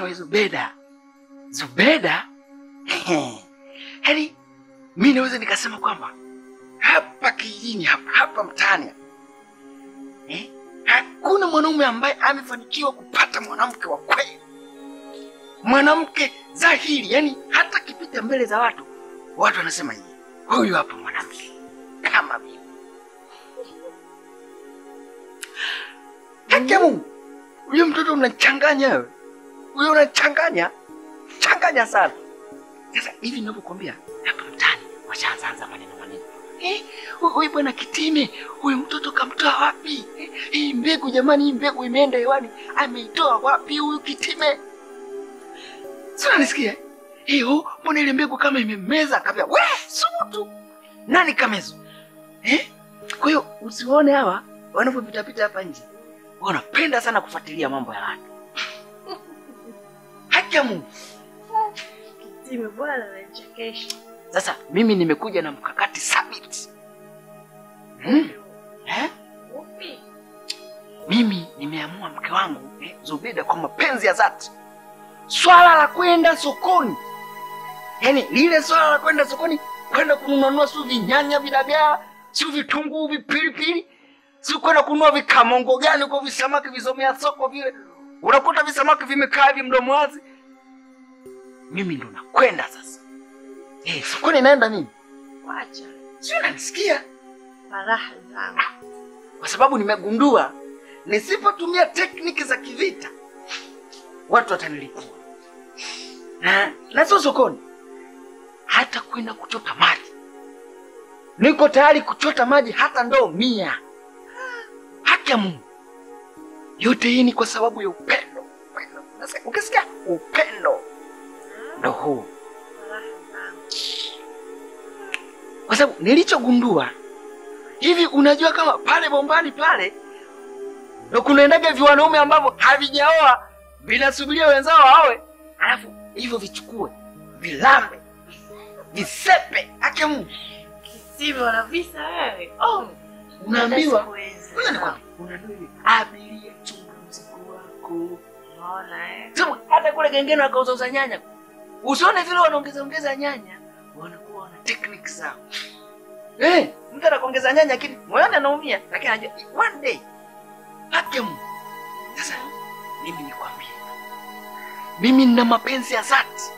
yaani wewe Zubeda, Zubeda, yaani mi naweza nikasema kwamba hapa kijijini hapa hapa mtaani eh, hakuna mwanaume ambaye amefanikiwa kupata mwanamke wa kweli, mwanamke dhahiri, yani hata akipita mbele za watu, watu wanasema "Ye, huyu hapa mwanamke kama mimi. Haki ya Mungu, mtoto unachanganya wewe, huyo unachanganya changanya sana. Sasa hivi ninavyokuambia hapa mtaani washaanzaanza maneno maneno Eh, hu- huyu bwana Kitime, huyu mtoto kamtoa wapi? Eh, Hii mbegu jamani, hii mbegu imeenda hewani, ameitoa wapi huyu Kitime? Sasa nisikia hiyo, mbona ile mbegu kama imemeza? kabisa? we subutu, nani kamezo? Eh? Kwa hiyo usione hawa wanavyopita pita hapa nje, wanapenda sana kufuatilia mambo ya watu. Mungu. Kitime bwana. Sasa mimi nimekuja na mkakati thabiti. Hmm? Eh? Upi? Mimi nimeamua mke wangu eh, Zubeda kwa mapenzi ya dhati, swala la kwenda sokoni, yaani lile swala la kwenda sokoni, kwenda kununua sio vinyanya vidagaa, sio vitunguu vipilipili, sio kwenda kununua vikamongo gani kwa visamaki visomea soko vile, unakuta visamaki vimekaa hivi mdomo wazi. Mimi ndo nakwenda sasa eh, sokoni naenda mimi, Wacha. sio unanisikia? Faraha zangu. kwa sababu nimegundua nisipotumia tekniki za kivita watu watanilipua, na na sio sokoni, hata kwenda kuchota maji. Niko tayari kuchota maji hata ndoo mia. Haki ya Mungu, yote hii ni kwa sababu ya upendo. Upendo. Unasikia- upendo ndo huu, kwa sababu nilichogundua hivi, unajua kama pale bombani pale ndo kunaendaga viwanaume ambavyo havijaoa vinasubiria wenzao waoe, alafu hivyo vichukue vilambe visepe. akemu Mungu, visa unavisa wewe. Oh. unaambiwa abiria chunga mzigo wako. Unaona eh? Hata kule gengeni wakauzauza nyanya, usione vile wanaongeza ongeza nyanya, wanakuwa wana techniques zao. Eh, mtu anakuongeza nyanya lakini moyoni anaumia, lakini anajua one day Mungu. Sasa mimi nikwambie, mimi nina mapenzi ya dhati.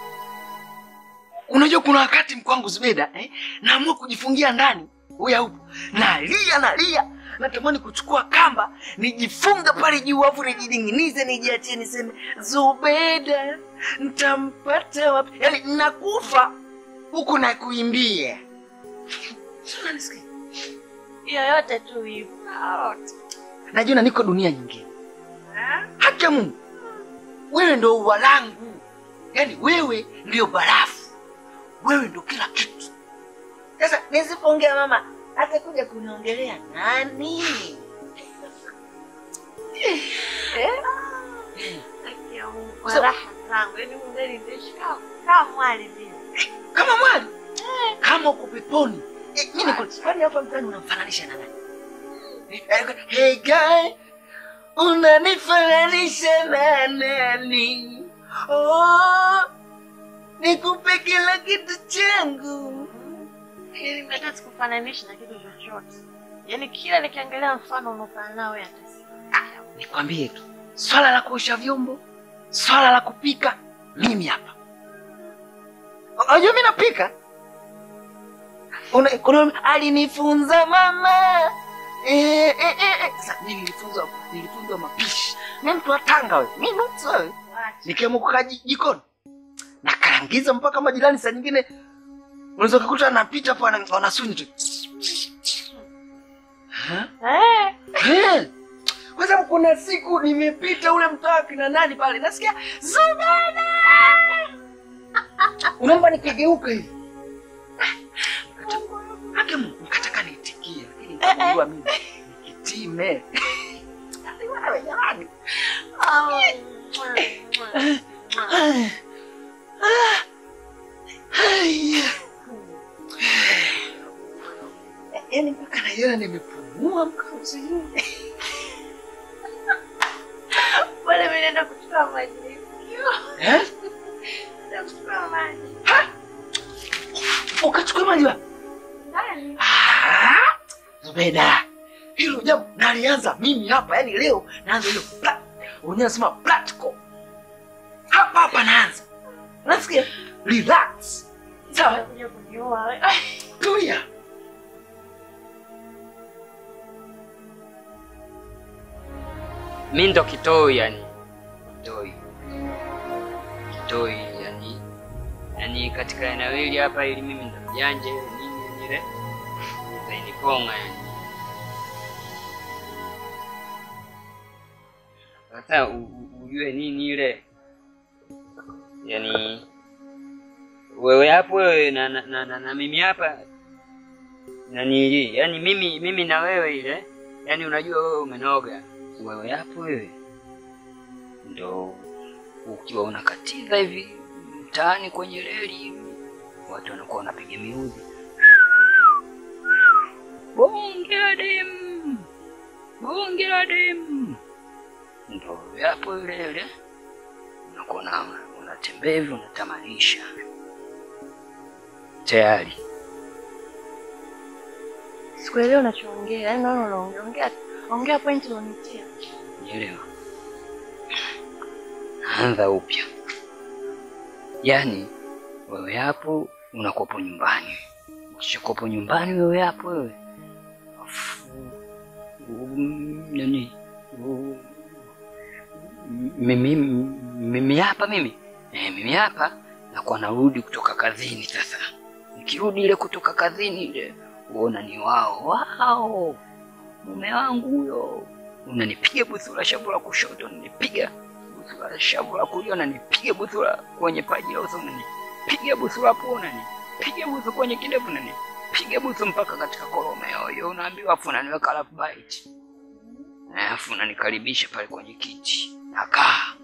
Unajua kuna wakati mkwangu Zubeda eh, naamua kujifungia ndani, huyu haupo, nalia nalia, natamani kuchukua kamba nijifunge pale juu, afu nijidinginize, nijiachie, niseme Zubeda, ntampata wapi? Yaani nakufa huku nakuimbia. Sio unanisikia? Hiyo yote tu hivyo. Najiona niko dunia nyingine. Eh? Haki ya Mungu, wewe ndo ua langu, yaani wewe ndio barafu, wewe ndo kila kitu. Sasa nisipoongea mama atakuja kuniongelea nani? eh? Zangu. Yaani kama mwali. Kama uko peponi. Eh, kwani hapa mtani unamfananisha na nani? Eh, eh, Hey guy, unanifananisha na nani? Oh, nikupe kila kitu changu. Mimi hata sikufananisha na kitu chochote. Yaani kila nikiangalia mfano unaofanana nao hata Nikwambie tu, swala la kuosha vyombo, swala la kupika, mimi hapa. Unajua mimi napika. Alinifunza mama. Eh, eh, eh, eh. Sasa mimi nilifunzwa nilifunzwa mapishi. Mimi mtu wa Tanga wewe. Mimi mtu wewe. Nikiamua kukaa ji- jikoni. Nakarangiza mpaka majirani saa nyingine unaweza kukuta anapita hapo ana- wanasunya tu. Eh, Eh, Kwa sababu kuna siku nimepita ule mtaa kina nani pale, nasikia Zubeda, unaomba nikigeuka hivi hata mkataka niitikie, lakini nikagundua mimi. Ni kitime. Wewe jamani, au, mwa, mwa. Yaani mpaka naiona nimepumua mkauzi Bwana mimi naenda kuchukua maji. Eh? Naenda kuchukua maji. Ukachukua maji wapi? Ndani. Ah, Zubeda, hilo jambo nalianza mimi hapa, yani leo naanza hilo wenyewe nasema practical. Hapa hapa naanza, unasikia? Relax, sawa? Tulia. Mi ndo kitoi yani. Kitoi. Kitoi yani. Yani katika eneo hili hapa ili mimi ndo mjanje nini yani ile. Zainikonga yani. Sasa ujue nini ile. Yani wewe hapo wewe na, na, na, na, na mimi hapa. Nanili yani mimi mimi na wewe ile. Yani unajua wewe umenoga wewe hapo wewe. Ndo ukiwa unakatiza hivi mtaani kwenye reli watu wanakuwa wanapiga miuzi. Bonge la demu! Bonge la demu! Ndo hapo yule ile unakuwa na unatembea hivi unatamanisha. Tayari. Sikuelewa unachoongea. Yaani naona unaongea. Ongea pointi point unitia. Nielewa. Anza upya. Yaani wewe hapo unakopo nyumbani. Ukishakopo nyumbani wewe hapo wewe. Nani? Mimi mimi hapa mimi. Eh, mimi hapa nakuwa narudi kutoka kazini sasa. Nikirudi ile kutoka kazini ile uona ni wao. Wao. Mume wangu huyo unanipiga busu la shavu la kushoto, unanipiga busu la shavu la kulia, unanipiga busu la kwenye paji la uso, unanipiga busu la pua, unanipiga busu kwenye kidevu, unanipiga busu mpaka katika koromeo hiyo, unaambiwa afu unaniweka alafu bite, alafu unanikaribisha pale kwenye kiti, nakaa.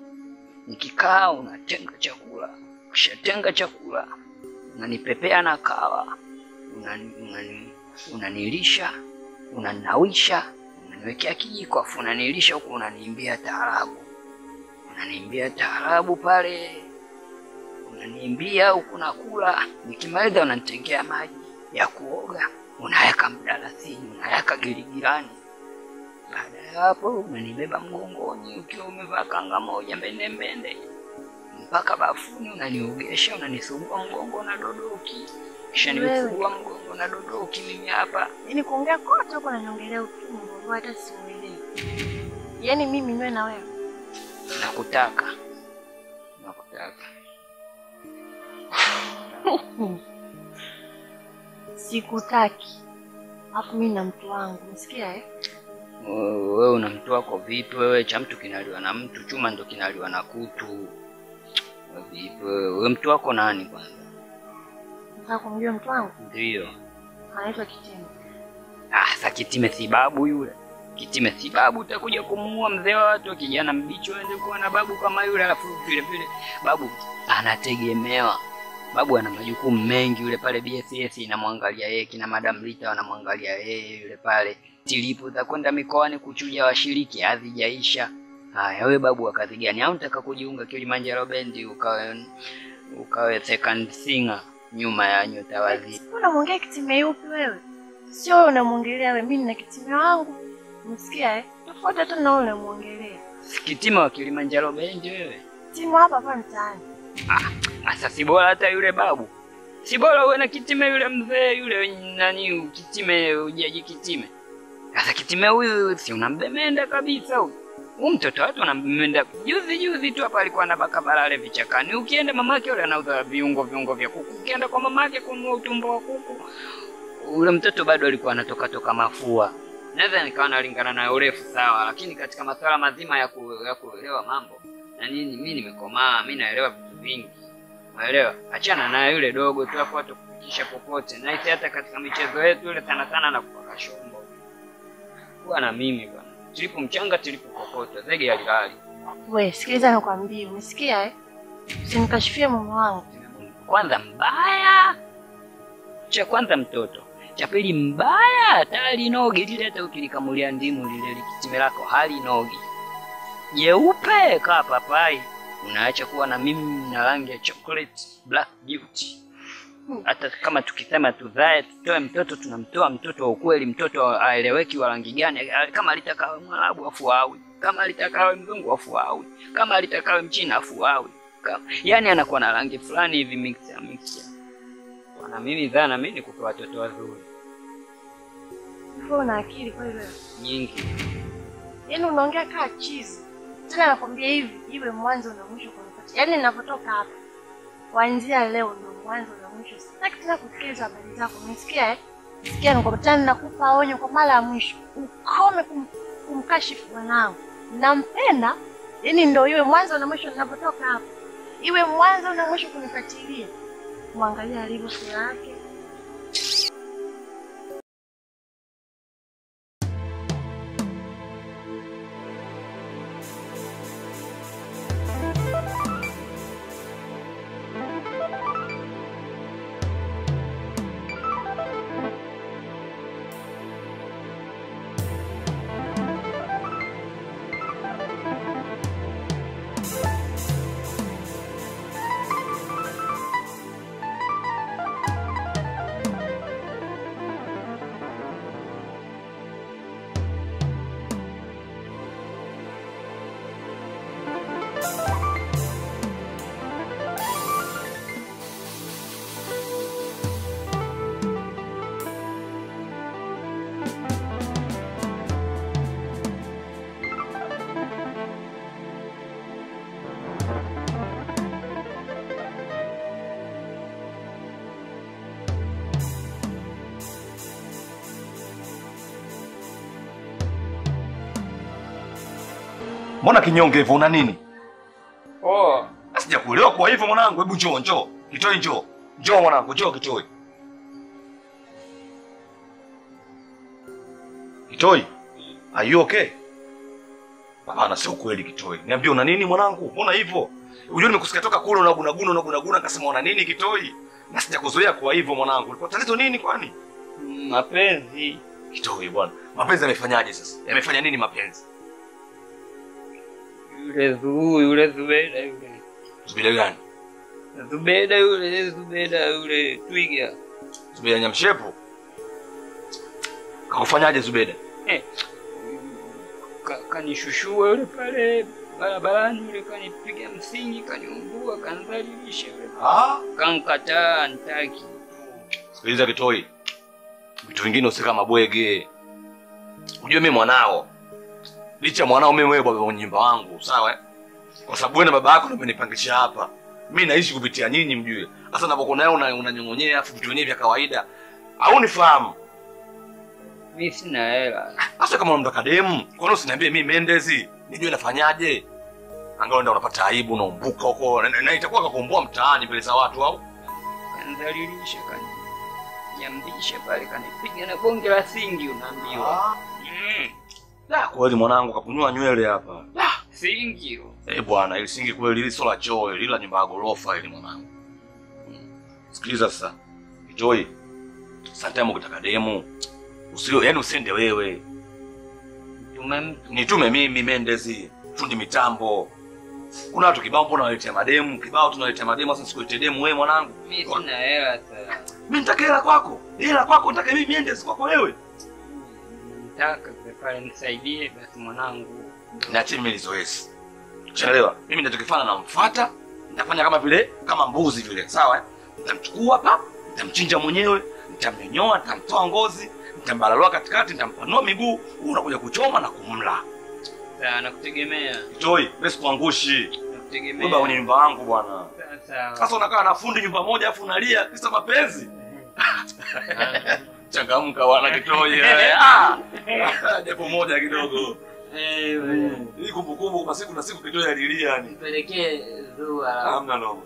Nikikaa unatenga chakula, ukishatenga chakula unanipepea na kawa, unani, unani, unanilisha, unanawisha unaniwekea kijiko afu unanilisha huku unaniimbia taarabu, unaniimbia taarabu pale, unaniimbia huku nakula. Nikimaliza unanitengea maji ya kuoga, unaweka mdalasini, unaweka giligilani. Baada ya hapo unanibeba mgongoni ukiwa umevaa kanga moja mbende mbende mpaka bafuni, unaniogesha, unanisugua mgongo na dodoki, kisha nimesugua mgongo na dodoki mimi hapa Yaani kuongea kote huko unaniongelea utumbo. Hata siuelewi. Yaani mimi niwe na wewe. nakutaka nakutaka Sikutaki. Alafu mimi na mtu wangu. Unasikia eh? wewe una mtu wako vipi wewe cha mtu kinaliwa na mtu chuma ndo kinaliwa na kutu vipi Wewe mtu wako nani kwanza Nataka kumjua mtu wangu. ndio. Anaitwa Kitime. ah sa kitime si babu yule. Kitime si babu utakuja kumuua mzee wa watu kijana mbichi aende kuwa na babu kama yule alafu vile vile babu anategemewa. Babu ana majukumu mengi yule pale BSS inamwangalia yeye kina madam Rita wanamwangalia yeye yule pale. Tilipo za kwenda mikoani kuchuja washiriki hazijaisha. Haya wewe babu wa kazi gani? Au unataka kujiunga Kilimanjaro bendi ukawe ukawe second singer nyuma ya nyota wazi Unamwongea kitime yupi wewe? Sio wewe unamwongelea wewe, mimi na kitime wangu. Unasikia eh? Tofauti hata na unamwongelea. sikitima wa Kilimanjaro bendi wewe Timu hapa hapa mtaani. Ah, Asa si bora hata yule babu, si bora uwe na kitime yule mzee yule nani, kitime ujaji kitime. Sasa kitime huyu si unambemenda kabisa huyu. Huyu mtoto watu anamenda Juzi juzi tu hapa alikuwa anabaka balale vichakani. Ukienda mamake yule anauza viungo viungo vya kuku. Ukienda kwa mamake kununua utumbo wa kuku. Ule mtoto bado alikuwa anatoka toka mafua. Naweza nikawa nalingana na urefu sawa, lakini katika masuala mazima ya, ku, ya kuelewa mambo na nini, mimi nimekomaa, mimi naelewa vitu vingi. Unaelewa? Achana na yule dogo tu hapo watu kufikisha popote. Na hata katika michezo yetu ile sana sana na kupaka shombo. Kuwa na mimi bwana. Tulipo mchanga tulipo kokota, zege alilali. We, sikiliza nakwambia, umesikia eh? Usinikashifie mume wangu. Kwanza mbaya. Cha kwanza mtoto. Cha pili mbaya, tali nogi lile hata ukilikamulia ndimu lile likitime lako halinogi. jeupe kaa papai, unaacha kuwa na mimi na rangi ya chocolate black beauty. Hata kama tukisema tuzae tutoe mtoto, tunamtoa mtoto wa ukweli, mtoto aeleweki wa rangi gani, kama alitakawe Mwarabu afuawi kama alitakawe mzungu afuawi kama alitakawe mchina afuawi yani anakuwa na rangi fulani hivi mixture mixture. Na mimi dhana mimi nikupe watoto wazuri una akili kweli wewe? nyingi. Yaani unaongea kaa chizi. Tena nakwambia hivi, iwe mwanzo na mwisho kwa wakati. Yaani ninapotoka hapa, kuanzia leo ndio mwanzo mwisho. Sitaki tena kusikiliza habari zako. Umesikia eh? Sikia tena nakupa onyo kwa mara ya mwisho. Ukome kum, kumkashifu mwanangu. Nampenda, yaani ndio iwe mwanzo na mwisho ninapotoka hapa. Iwe mwanzo na mwisho kunifuatilia. Muangalia alivyo sura yake. Mbona kinyonge hivyo una nini? Oh, Sijakuelewa kwa hivyo mwanangu, hebu njoo njoo. Kitoi njoo. Njoo mwanangu, njoo Kitoi. Kitoi. Are you okay? Hapana, sio kweli Kitoi. Niambie una nini mwanangu? Mbona hivyo? Unajua nimekusikia toka kule unagunaguna unagunaguna nikasema una nini Kitoi? Na sijakuzoea kwa hivyo mwanangu. Ulikuwa tatizo nini kwani? mapenzi Kitoi bwana. Mapenzi yamefanyaje sasa? Yamefanya nini mapenzi? Yule Zuu yule Zubeda yule Zubeda gani? Zubeda yule Zubeda yule twiga Zubeda nyamshepo. Kakufanyaje Zubeda? eh, ka- kanishushua yule pale barabarani yule kanipiga msingi kaniumbua kanidhalilisha yule Ah, kankataa nitaki. sikiliza Kitoi, vitu vingine usika mabwege. Ujue mimi mwanao, licha mwana mwanao mimi wewe baba nyumba wangu, sawa eh? Kwa sababu wewe na baba yako ndio mmenipangisha hapa. Mimi naishi kupitia nyinyi mjue. Sasa unapokuwa nayo una- unanyong'onyea afu vitu vyenyewe vya kawaida. Au nifahamu. mi sina hela Sasa kama unamtaka demu, kwa nini usiniambie mimi Mendezi? Nijue nafanyaje? Angalau ndio unapata aibu unaumbuka huko na, na, na itakuwa kakumbua mtaani mbele za watu au? kanidhalilisha kaninyambisha pale kanipiga na bonge la singi unaambiwa mm. La, kweli mwanangu kapunyua nywele hapa. La, singi. Eh bwana, ili singi kweli, ili sola choo, ili la nyumba ya gorofa ili mwanangu. Mm. Sikiliza sasa. Joy. Sometimes kutaka demo. usio yani usende wewe. tume Nitume mimi Mendezi, fundi mitambo. Kuna watu kibao mbona wanaletea mademu, kibao tunaletea mademu sasa sikuletea demu wewe mwanangu. Mimi sina hela sasa Mimi nitaka hela kwako. Hela kwako nitaka mimi Mendezi kwako wewe. nataka pale nisaidie basi mwanangu Niachie mimi lizoezi. Unaelewa? Mimi ninachokifanya namfuata, nitafanya kama vile kama mbuzi vile, sawa? eh? Nitamchukua hapa, nitamchinja mwenyewe, nitamnyonyoa, nitamtoa ngozi, nitambalalua katikati, nitampanua miguu, huu unakuja kuchoma na kumla. sawa nakutegemea Joy, mimi sikuangushi. nakutegemea Baba kwenye nyumba yangu bwana. Sasa unakaa na fundi nyumba moja afu unalia kisa mapenzi. Changamka wana kitoje eh. Ah! Japo moja kidogo. Eh, bwana. Hii kumbukumbu kwa siku na siku kitoje alilia yani. Pelekee zua Hamna noma.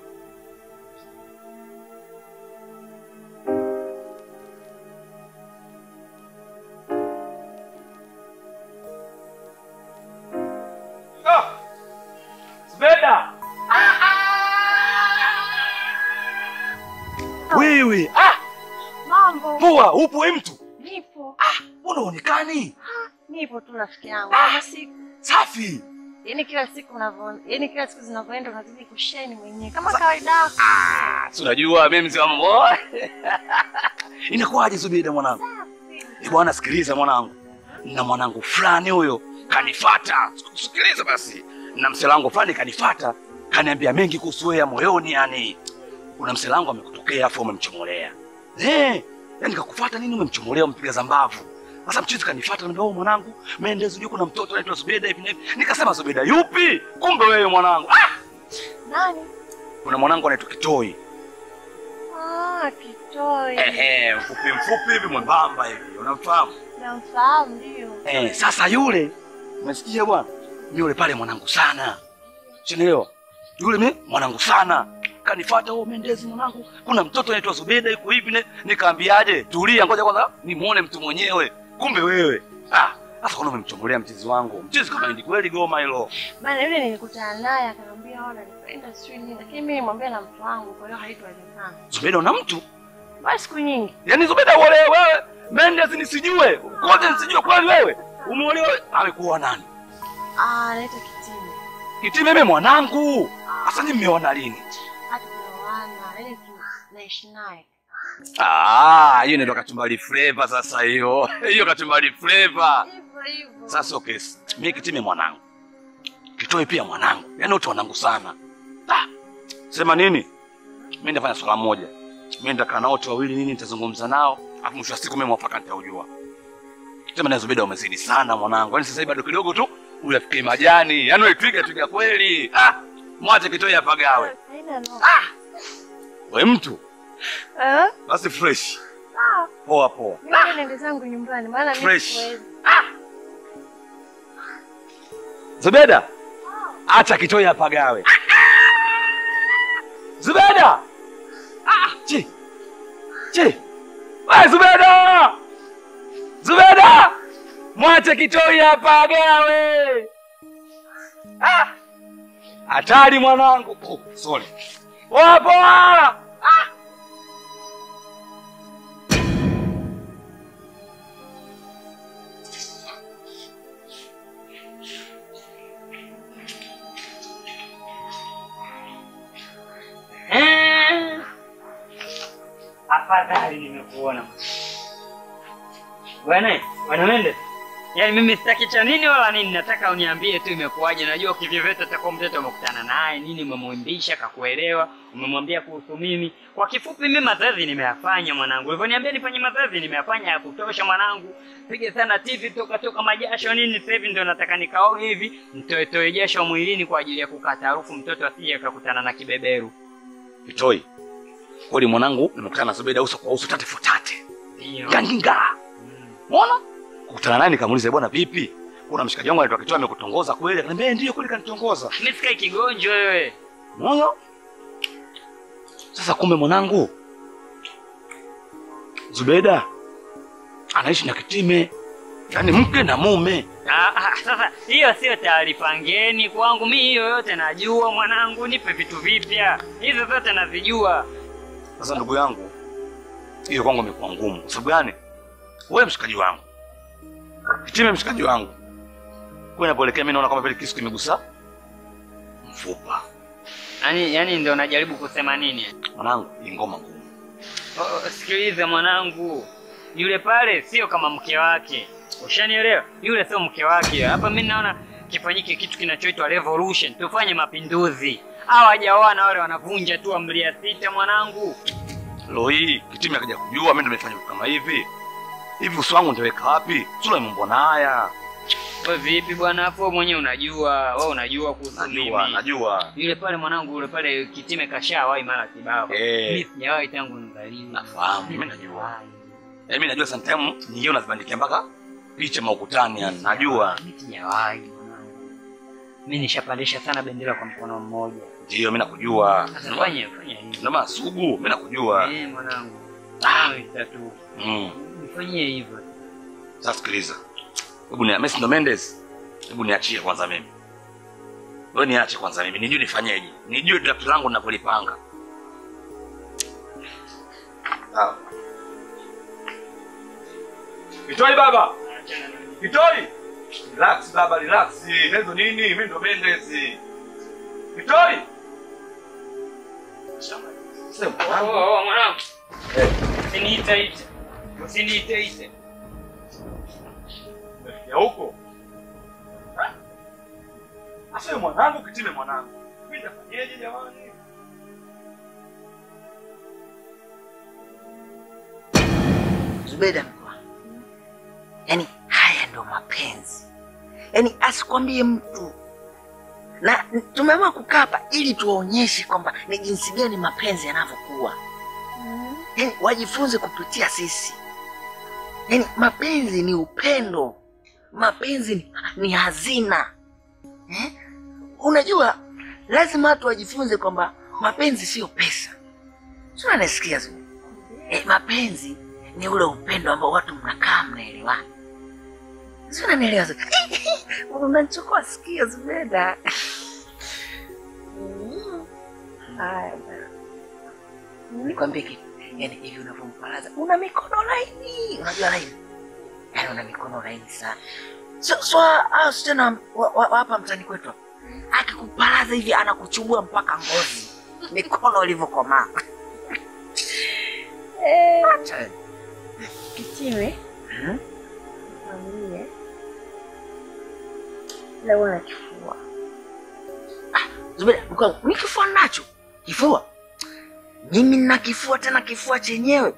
Rafiki yangu. Ah, siku. Safi. Yaani kila siku unavyo yaani kila siku zinavyoenda unazidi kushine mwenyewe kama kawaida yako. Si unajua mimi mzee wa mambo. Inakuwaje Zubeda mwanangu? Ni bwana sikiliza mwanangu. Na mwanangu fulani huyo kanifata. Sikiliza basi. Na mselangu fulani kanifata. Kaniambia mengi kuhusu wewe moyoni yani. Kuna mselangu amekutokea afu umemchomolea. Eh, yani kakufuata nini umemchomolea umpiga zambavu. Sasa mchizi kanifuata ananiambia wewe mwanangu, mende unajua kuna mtoto anaitwa Zubeda hivi hivi. Nikasema Zubeda yupi? Kumbe wewe mwanangu. Ah! Nani? Kuna mwanangu anaitwa Kitoi. Ah, Kitoi. Eh, mfupi mfupi hivi mwembamba hivi. Unamfahamu? Namfahamu ndio. Eh, sasa yule umesikia bwana? Yule pale mwanangu sana. Sinaelewa. Yule mi mwanangu sana. Kanifuata huo Mendezi mwanangu. Kuna mtoto anaitwa Zubeda yuko hivi. Nikaambiaje? Tulia ngoja kwanza nimuone mtu mwenyewe. Kumbe wewe. Ah, Afu kuna umemchongolea mchizi wangu. Mchizi kama ni kweli goma hilo. Bana yule nilikutana naye akaniambia ona nipenda sijui nini lakini mimi nilimwambia na mtu wangu kwa hiyo haitowezekana. Zubeda una mtu? Basi siku nyingi. Yaani Zubeda uolewe wewe. Mendes nisijue. Kote nisijue kwani wewe. Umeolewa amekuwa nani? Ah, anaitwa Kitime. Kitime mimi mwanangu. Sasa ni mmeona lini? Yaani tu naishi naye. Ah, hiyo ndio kachumbari flavor sasa hiyo. Hiyo kachumbari flavor. Sasa okay. Mimi Kitime mwanangu. Kitoe pia mwanangu. Yaani wote wanangu sana. Ah, sema nini? Mimi nitafanya swala moja. Mimi nitakaa na wote wawili nini nitazungumza nao, afu mwisho wa siku mimi mwafaka nitaujua. Sema Zubeda umezidi sana mwanangu. Yaani sasa hivi bado kidogo tu uyafikie majani. Yaani wewe twiga twiga kweli. Ah, mwache Kitoi apagawe. No. Wewe mtu? Basi fresh. Ah, Poa poa. mimi nende zangu nyumbani maana mimi Fresh. siwezi. Zubeda, acha Kitoi apagawe. Zubeda! Ah, chi. Chi. Wewe Zubeda! Zubeda! Mwache Kitoi apagawe. Ah! Hatari mwanangu. Oh, sorry. Wapo! Ah! Afadhali nimekuona bwana. Bwana Mende, yaani mimi sitaki cha nini wala nini, nataka uniambie tu imekuwaje. Najua kivyovyote atakuwa mtoto umekutana naye nini, umemwimbisha kakuelewa, umemwambia kuhusu mimi. Kwa kifupi, mimi mazoezi nimeyafanya mwanangu, ulivyoniambia nifanye mazoezi nimeyafanya ya kutosha mwanangu. Piga sana TV toka toka majasho nini, sasa hivi ndio nataka nikaoge hivi nitoe toe jasho mwilini kwa ajili ya kukata harufu, mtoto asije akakutana na kibeberu. Kitoi. Kweli mwanangu nimekutana na Zubeda uso kwa uso tate fo tate. nganginga Ganginga. Mm. Kukutana naye nikamuuliza bwana vipi? Kuna mshikaji wangu anaitwa Kitoa amekutongoza kweli? Akaniambia ndio ndiyo kweli kanitongoza. Mimi Ikigonjo wewe. Umeona? Sasa kumbe mwanangu Zubeda anaishi na Kitime. Yaani mke na mume. Ah, ah, sasa hiyo sio taarifa ngeni kwangu. Mimi hiyo yote najua mwanangu, nipe vitu vipya. Hizo zote nazijua. Sasa ndugu yangu, hiyo kwangu imekuwa ngumu. Kwa sababu gani? Wewe mshikaji wangu, Kitime mshikaji wangu, kwa inapoelekea mimi naona kama vile kisu kimegusa mfupa. Yaani yaani ndio najaribu kusema nini? Mwanangu, ni ngoma ngumu. Oh, oh, sikiliza mwanangu. Yule pale sio kama mke wake. Ushanielewa? Yule sio mke wake. Hapa mimi naona kifanyike kitu kinachoitwa revolution. Tufanye mapinduzi. Hawa hawajaoana wale wanavunja tu amri ya sita mwanangu. Loi, hii Kitime akaja kujua mimi ndo nimefanya kama hivi. Hivi uso wangu nitaweka wapi? Sura mbona haya? Wewe vipi bwana hapo mwenyewe unajua, wewe unajua kuhusu mimi. najua. najua. Yule pale mwanangu yule pale kitime kashawahi mara kibao. Eh. Mimi sijawahi tangu nizaliwe. Nafahamu, mimi najua. Eh, mimi najua sometime nyingine unazibandikia mpaka picha maukutani yani. Najua. Mimi sijawahi mwanangu. Mimi nishapandisha sana bendera kwa mkono mmoja. Ndio mimi nakujua. Sasa fanye fanye hivi. Ndio maana sugu, mimi nakujua. Eh mwanangu. Ah. tatu. tu. Mm. Nifanyie hivyo. Sasa sikiliza. Hebu ni Messi ndo Mendes. Hebu niachie kwanza mimi. Wewe niache kwanza mimi. Nijue nifanyeje. Nijue draft langu ninapolipanga. Sawa. Itoi baba. Itoi. Relax baba, relax. Nezo nini? Mimi ndo Mendes. Kitoi. Mwanangu. Usiniite ite. Huko. Asa mwanangu kitime mwanangu. Mimi jamani? Zubeda yaani haya ndo mapenzi, yaani asikwambie mtu, na tumeamua kukaa hapa ili tuwaonyeshe kwamba ni jinsi gani mapenzi yanavyokuwa, mm. Yani wajifunze kupitia sisi. Yani mapenzi ni upendo, mapenzi ni, ni hazina eh? Unajua, lazima watu wajifunze kwamba mapenzi sio pesa. Sio, unanisikia? Eh, mapenzi ni ule upendo ambao watu mnakaa mnaelewana. Sio, unanielewa Zubeda? Unanichukua sikio Zubeda. Mm. Haya. Nikwambie kitu, yani hivi unavyompalaza una mikono laini, unajua laini, yani una mikono laini sana. So, so wa- wa- wa hapa mtani kwetu akikupalaza hivi anakuchubua mpaka ngozi, mikono ilivyokomaa. Acha. Kitime, Hmm? Mwambie leo na Ah, Zubeda, mkwangu, ni kifua nacho kifua, mimi nina kifua, tena kifua chenyewe.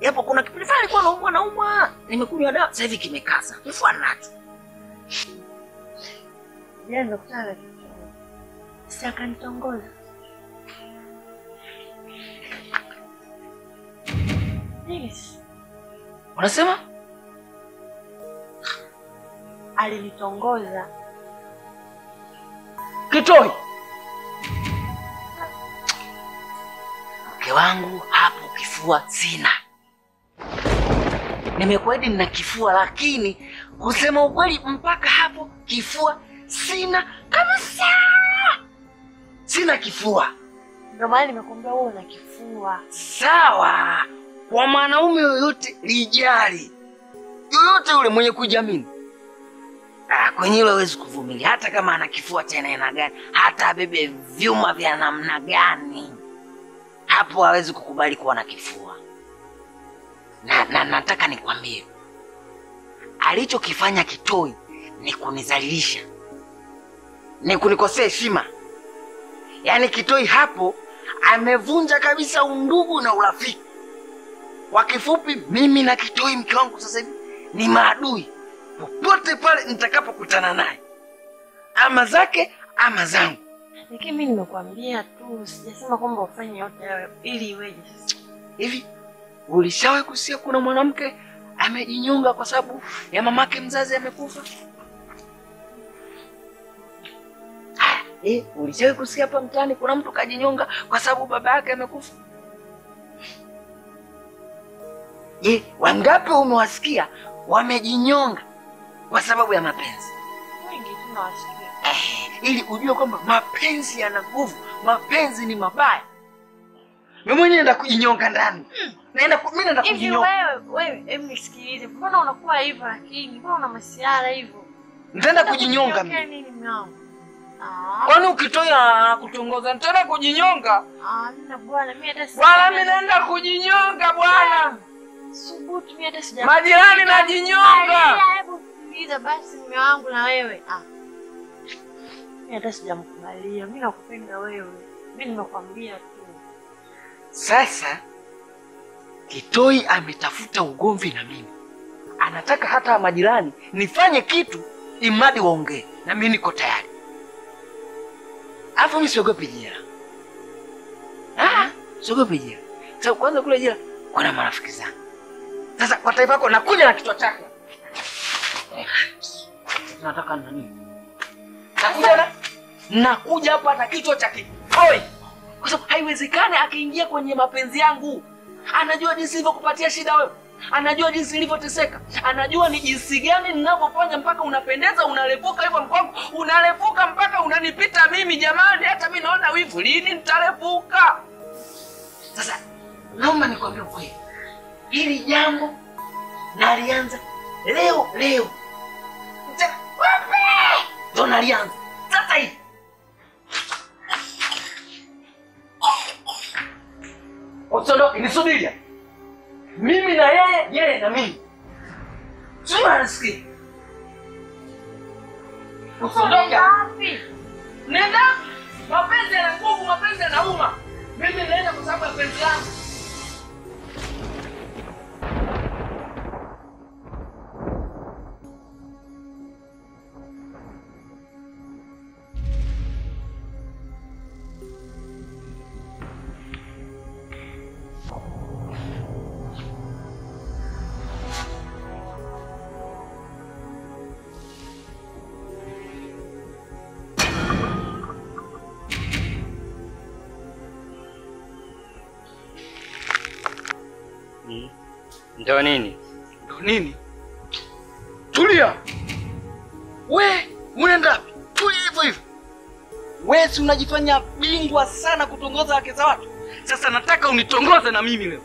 Yapo kuna kipindi fulani nilikuwa naumwa naumwa, nimekunywa dawa, sasa hivi kimekaza. Kifua nacho. Yeye ndo kutaka kifua. Sasa kanitongoza. Yes. Unasema Alinitongoza. Kitoi? Mke wangu, hapo kifua sina. Nimekuahidi nina kifua, lakini kusema ukweli, mpaka hapo kifua sina kabisa. Sina kifua. Ndio maana nimekuambia wewe una kifua. Sawa, kwa mwanaume yoyote lijali, yoyote yule mwenye kujiamini, hilo hawezi kuvumilia, hata kama ana kifua cha aina gani, hata abebe vyuma vya namna gani, hapo hawezi kukubali kuwa na kifua. Na, na nataka nikwambie, alichokifanya Kitoi ni kunizalilisha, ni kunikosea heshima. Yaani Kitoi hapo amevunja kabisa undugu na urafiki. Kwa kifupi, mimi na Kitoi mke wangu sasa hivi ni maadui, popote pale nitakapokutana naye, ama zake ama zangu. Lakini mimi nimekuambia tu, sijasema kwamba ufanye yote hayo ili iweje sasa. Hivi ulishawahi kusikia kuna mwanamke amejinyonga kwa sababu ya mamake mzazi amekufa? Eh, ulishawahi kusikia hapa mtaani kuna mtu kajinyonga kwa sababu baba yake amekufa? Je, wangapi umewasikia wamejinyonga kwa sababu ya mapenzi? Wengi tunawasikia. Eh, ili ujue kwamba mapenzi yana nguvu, mapenzi ni mabaya. Mimi mwenyewe naenda kujinyonga ndani, mm. naenda mimi naenda Hivi kujinyonga, wewe, wewe, hebu nisikilize. Mbona unakuwa hivyo lakini? Mbona una masiara hivyo? nitaenda kujinyonga mimi. nini mume wangu? Ah, Kwani ukitoa kutongoza nitaenda kujinyonga ah, mna bwana, mimi hata si- bwana, mimi naenda kujinyonga bwana, Subutu, mimi hata sija. majirani najinyonga. Hebu sikiliza basi mume wangu na wewe. Ah. Mimi hata sijamkubalia. Mimi nakupenda wewe. Mimi nimekwambia tu. Sasa Kitoi ametafuta ugomvi na mimi, anataka hata majirani nifanye kitu imradi waongee, na mimi niko tayari. Alafu mimi siogopi jela, ah, siogopi jela. Kwanza kule jela kuna marafiki zangu. Sasa kwa taifa yako nakuja na kichwa chake. Nataka nani? Nakuja na nakuja hapa na kichwa cha Kitoi kwa sababu haiwezekani akiingia kwenye mapenzi yangu. Anajua jinsi nilivyokupatia shida wewe, anajua jinsi nilivyoteseka, anajua ni jinsi gani ninavyofanya mpaka unapendeza, unalevuka hivyo mkwangu, unalevuka mpaka unanipita mimi. Jamani, hata mimi naona wivu, lini nitalevuka? Sasa naomba nikwambie ukweli, hili jambo nalianza leo leo, ndo nalianza sasa hivi. Usiondoke, nisubiri. mimi na yeye, yeye na mimi. Sio anasikia? Usiondoke. Nenda, mapenzi yana nguvu, mapenzi yanauma. Mimi naenda kwa sababu ya penzi langu. Ndio nini? Ndo nini? Tulia. We, unaenda wapi? Tulia hivyo hivyo. We si unajifanya bingwa sana kutongoza wake za watu. Sasa nataka unitongoze na mimi leo.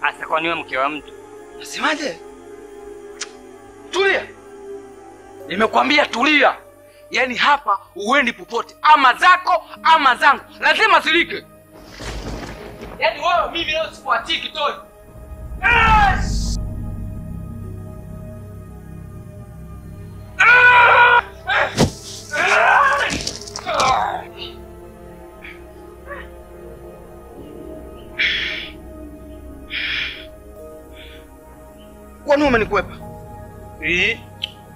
Hasa kwa niwe mke wa mtu? Nasemaje? Tulia. Nimekwambia tulia. Yaani hapa uendi popote, ama zako ama zangu, lazima zilike. Yaani wewe mimi leo sikuachii kitoi. Umenikwepa?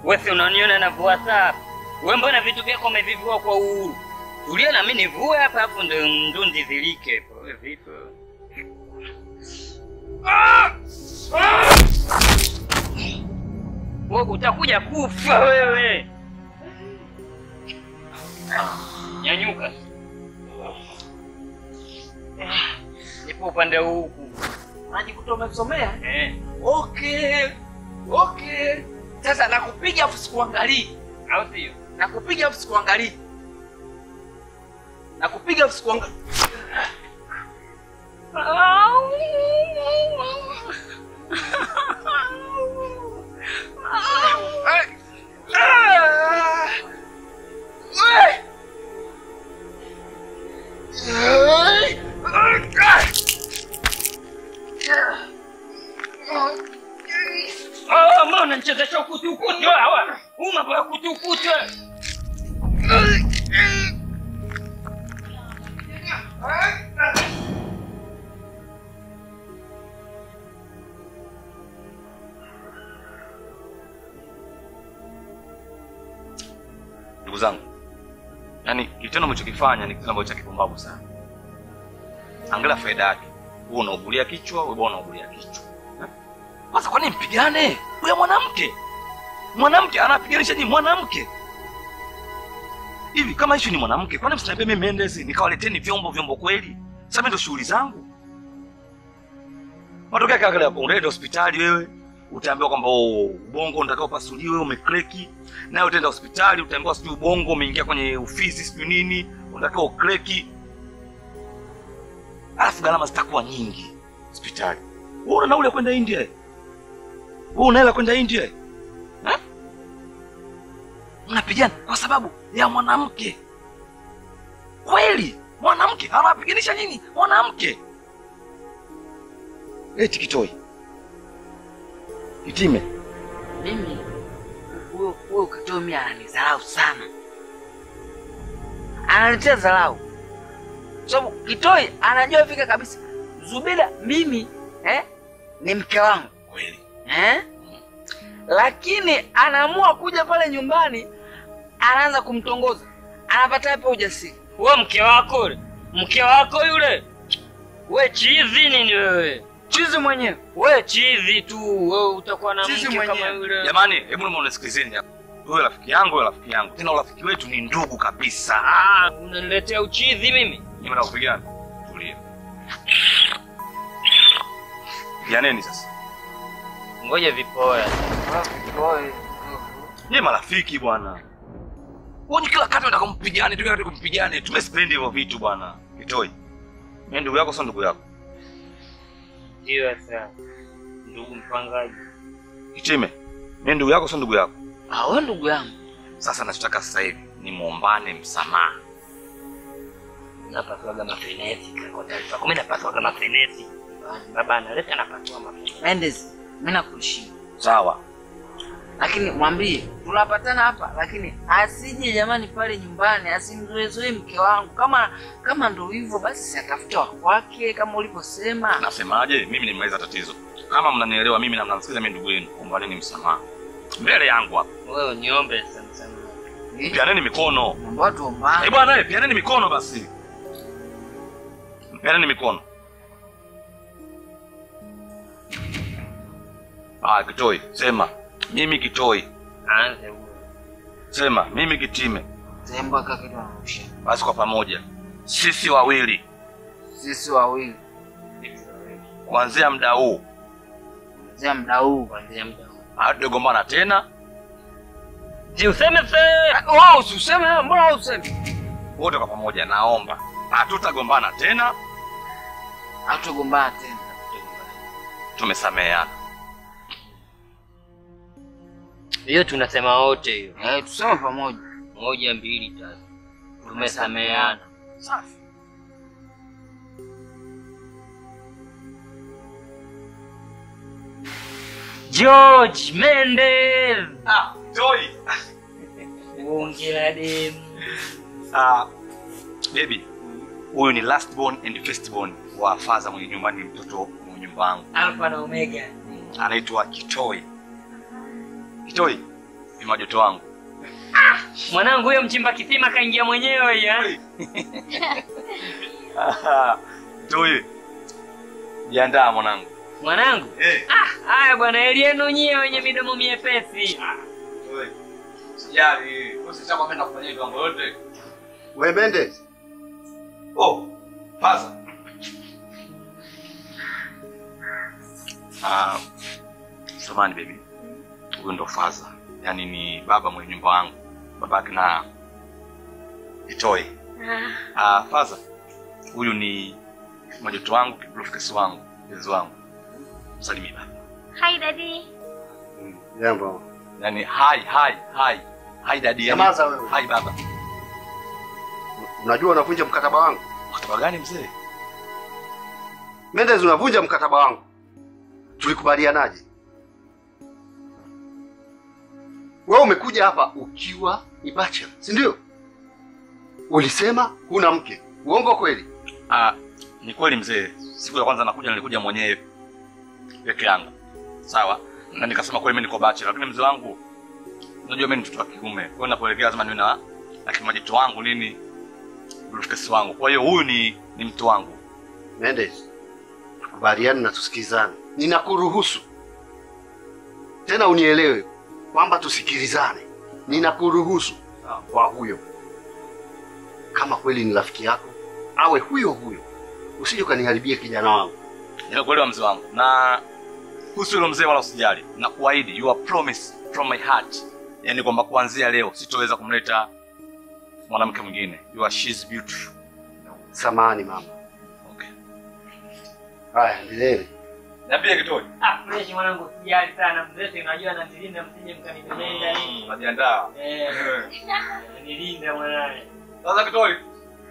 Wewe si unaniona na vua safi. Wewe mbona vitu vyako umevivua kwa uhuru? Tulia na mimi nivue hapa afu ndo ndo ndizilike. Wewe Wewe utakuja kufa wewe. Nyanyuka. Nipo upande huku. Unajikuta umesomea? Eh. Okay. Okay. Sasa nakupiga afu sikuangalii. Au sio? Nakupiga afu sikuangalii. Nakupiga afu sikuangalii. Ah! Ông Ông kitendo mlichokifanya ni kitu ambacho cha kipumbavu sana. Angalia faida yake. Wewe unaugulia kichwa, wewe bwana unaugulia kichwa. Sasa kwa nini mpigane? Huyo mwanamke. Mwanamke anapiganisha ni mwanamke. Hivi kama issue ni mwanamke, kwani msiniambie mimi Mendes nikawaleteni vyombo vyombo kweli? Sasa mimi ndio shughuli zangu. Matokeo yake angalia, unaenda hospitali wewe, utaambiwa kwamba oh, ubongo unatakiwa upasuliwe, umekreki. Naye utaenda hospitali utaambiwa sijui ubongo umeingia kwenye ufizi sijui nini, unataka ukreki. Alafu gharama zitakuwa nyingi hospitali. Wewe una nauli ya kwenda India? Wewe una hela kwenda India? eh? Mnapigana kwa sababu ya mwanamke. Kweli? Mwanamke anapiganisha nini? Mwanamke. Eti kitoi. Itime. Mimi huyo huyo kitoi mimi ananidharau sana. Ananitia dharau. Sababu kitoi anajua fika kabisa. Zubeda mimi eh ni mke wangu. Kweli. eh? Mm. Lakini anaamua kuja pale nyumbani, anaanza kumtongoza, anapata wapi ujasiri? We mke wako yule. Mke wako yule. We chizi nini wewe? Chizi mwenyewe We chizi tu. we utakuwa na mke kama yule. Jamani, hebu nimeona sikilizeni hapa. Wewe rafiki yangu, wewe rafiki yangu. Tena urafiki wetu ni ndugu kabisa. Ah, unaniletea uchizi mimi? Mimi nakupigana. Tulia. ya nini sasa. Ngoja vipoe Nyie marafiki bwana. Wewe kila kati unataka mpigane, kila kati kumpigane. Tumespendi hivyo vitu bwana. Kitoi. Mimi ndugu yako sio ndugu yako. Ndio sasa. Ndugu mpangaji. Kitime. Mimi ndugu yako sio ndugu yako. Wewe ndugu yangu, Sasa nachotaka sasa hivi ni muombane msamaha. napaswaga mafineti kwa taarifa kumi napaswaga mafineti. baba analeta napasua mafineti. Mendes, mimi nakuheshimu. Sawa. Lakini mwambie tunapatana hapa, lakini asije jamani pale nyumbani, asimzoezoe mke wangu. Kama kama ndo hivyo basi, si atafute wa kwake kama ulivyosema. Nasemaje? Mimi nimemaliza tatizo. Kama mnanielewa mimi na mnamsikiza mimi ndugu yenu, ombaneni msamaha mbele yangu hapa. wewe niombe Eh, Pianeni mikono. Watu watu Eh bwana, pianeni mikono basi. Pianeni mikono. Ah, Kitoi, sema. Mimi Kitoi. aanze huyo Sema, mimi Kitime. Sema kaka. Basi kwa pamoja. Sisi wawili Sisi wawili kuanzia muda huu kuanzia muda huu kuanzia muda huu hatugombana tena, si useme se wao usiseme, mbona wewe useme? wote kwa pamoja naomba hatutagombana tena, Hatugombana tena. tumesameheana. hiyo tunasema wote hiyo Eh, tuseme pamoja. moja mbili tatu tumesameheana Safi. George Mendez. Ah, Joy. bunge la demu Ah, baby, huyu ni last born and first born wa faza mwenye nyumbani, mtoto mwenye nyumba wangu alfa na omega anaitwa Kitoi. Kitoi ni majoto wangu. mwanangu huyo mchimba kisima kaingia mwenyewe ya Kitoi, jiandaa mwanangu. Mwanangu Eh, ah haya bwana elienu nyie wenye midomo miepesi Kitoi. Sijali, usisema mimi nakufanyia hivyo mambo yote. We Mendes, Oh, pasa. Ah, samani baby. Huyu ndo faza. Yaani ni baba mwenye nyumba wangu. Babake na Itoi. Ah, faza. Huyu ni majoto wangu, kibrofkesi wangu, mpenzi wangu. Msalimie baba. Hi daddy. jambo. Yaani hai hai hai. Hai dadi. Nyamaza wewe. Hai baba. Unajua unavunja mkataba wangu Mkataba gani mzee? Mendes, unavunja mkataba wangu. Tulikubalianaje? Wewe umekuja hapa ukiwa ni bachelor, si ndio? Ulisema huna mke, uongo kweli? Ah, ni kweli mzee. Siku ya kwanza nakuja nilikuja mwenyewe peke yangu. Sawa? Na nikasema kweli mimi niko bachelor, lakini mzee wangu unajua mimi ni mtoto wa kiume. Kwa hiyo napoelekea lazima niwe na na kimajito wangu nini? Briefcase wangu. Kwa hiyo huyu ni ni mtu wangu. Mendes, tukubaliane na tusikilizane. Ninakuruhusu tena, unielewe kwamba tusikilizane. Ninakuruhusu kwa huyo, kama kweli ni rafiki yako, awe huyo huyo, usije ukaniharibia kijana wangu. Nimekuelewa mzee wangu. Na kuhusu hilo mzee wala usijali. Na kuahidi you are promise from my heart. yani kwamba kuanzia leo sitoweza kumleta mwanamke mwingine. You are she's beautiful. Samahani mama. Okay. Haya, endeleeni. Niambie kitoi. ah fresh mwanangu sijali sana mzee unajua na nilinda msije mkanipenda hii Najiandaa. eh nilinda mwanae Sasa kitoi.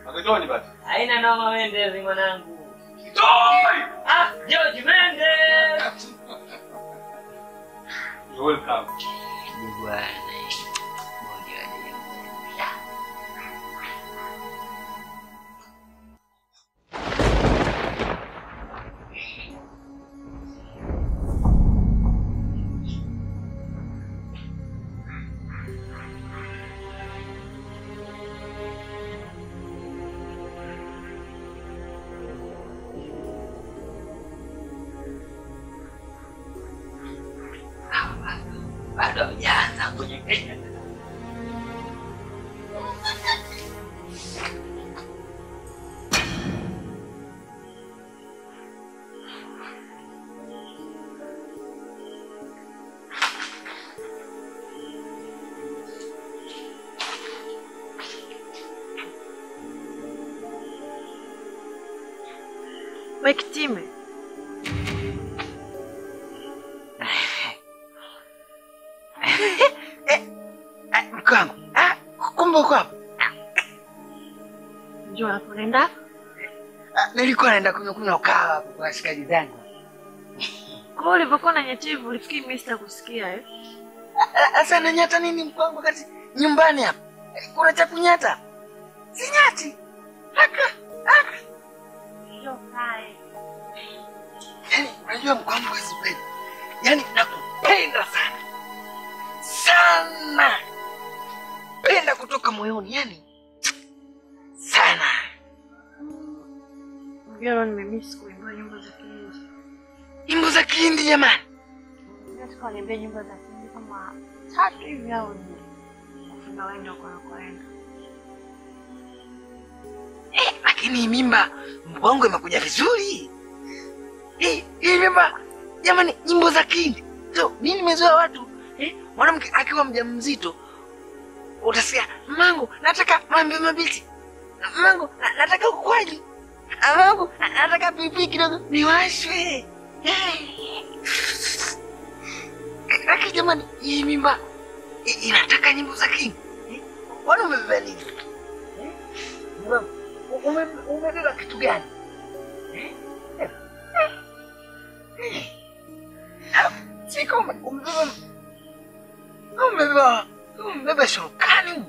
Akitoni basi. haina noma Mendes mwanangu Kitoi! ah George Mendes You're welcome. bwana bonge naenda kunywa kunywa kawa hapo kwa washikaji zangu. Kwa hiyo ulivyokuwa na nyativu ulifikiri mimi sitakusikia eh? Sasa Sasa nanyata nini mkwangu wakati nyumbani hapa? Kuna cha kunyata? Sinyati. Haka, haka. Hiyo kae. Yaani unajua mkwangu wewe Yaani nakupenda sana. Sana. Penda kutoka moyoni yani. Leo nimemiss kuimba nyimbo za Kihindi. Nyimbo za Kihindi jamani. Niambie nyimbo za Kihindi kama tatu hivi au nne. Kufunga wendo kwa kwenda. Eh, lakini mimba mbongo imekuja vizuri. Eh, hii mimba jamani, nyimbo za Kihindi. So, mimi nimezoea watu eh, mwanamke akiwa mjamzito utasikia mango nataka mambi mabichi, mangu, nataka ukwaji, Amangu nataka pipi kidogo niwashwe. Kaka jamani, hii mimba inataka nyimbo za King. Kwani umebeba nini? Umebeba kitu gani? Sika umebeba umebeba umebeba shokani.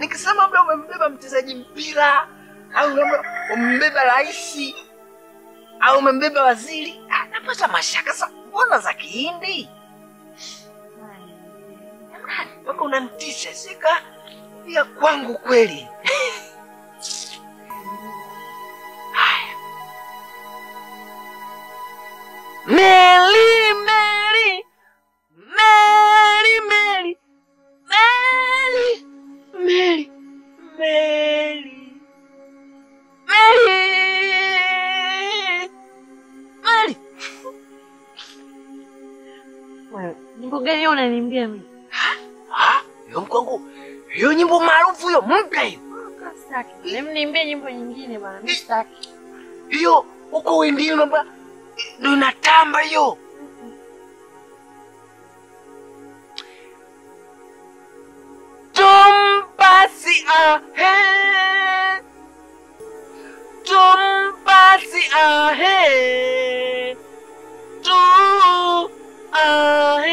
Nikisema labda umembeba mchezaji mpira au labda umembeba rais au umembeba waziri, ah, napata mashaka. Sasa mbona za Kihindi? Mpaka unanitisha sika ya kwangu kweli. Haya. Meli, Gani unaniimbia mimi? Ah, hiyo mkwangu, hiyo nyimbo maarufu hiyo mpya hiyo. Sitaki. Mimi niimbie nyimbo nyingine bwana, mimi sitaki. hiyo huko windini unaomba ndio inatamba hiyo. Tumpasi ahe, tumpasi ahe, tu ahe, ah,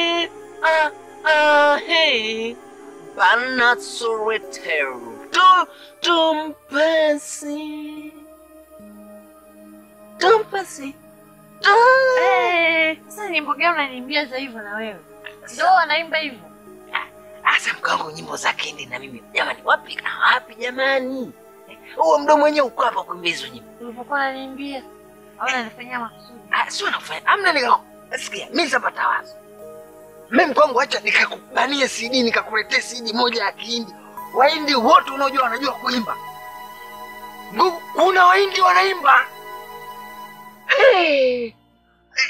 Eh, sasa nyimbo gani unaniimbia za hivyo na wewe? Ndio anaimba hivyo. Asa nyimbo za kindi na mimi jamani, wapi na wapi jamani? Huo mdomo wenyewe uko hapa kuimba hizo nyimbo. Ulipokuwa unaniimbia au unanifanyia makusudi? Ah, sio nakufanya. Amna nika sikia, mimi wazo. Mimi mpango, acha nikakubanie CD nikakuletea CD moja ya Kihindi. Wahindi wote unaojua wanajua kuimba. Kuna Wahindi wanaimba. Hey! Eh,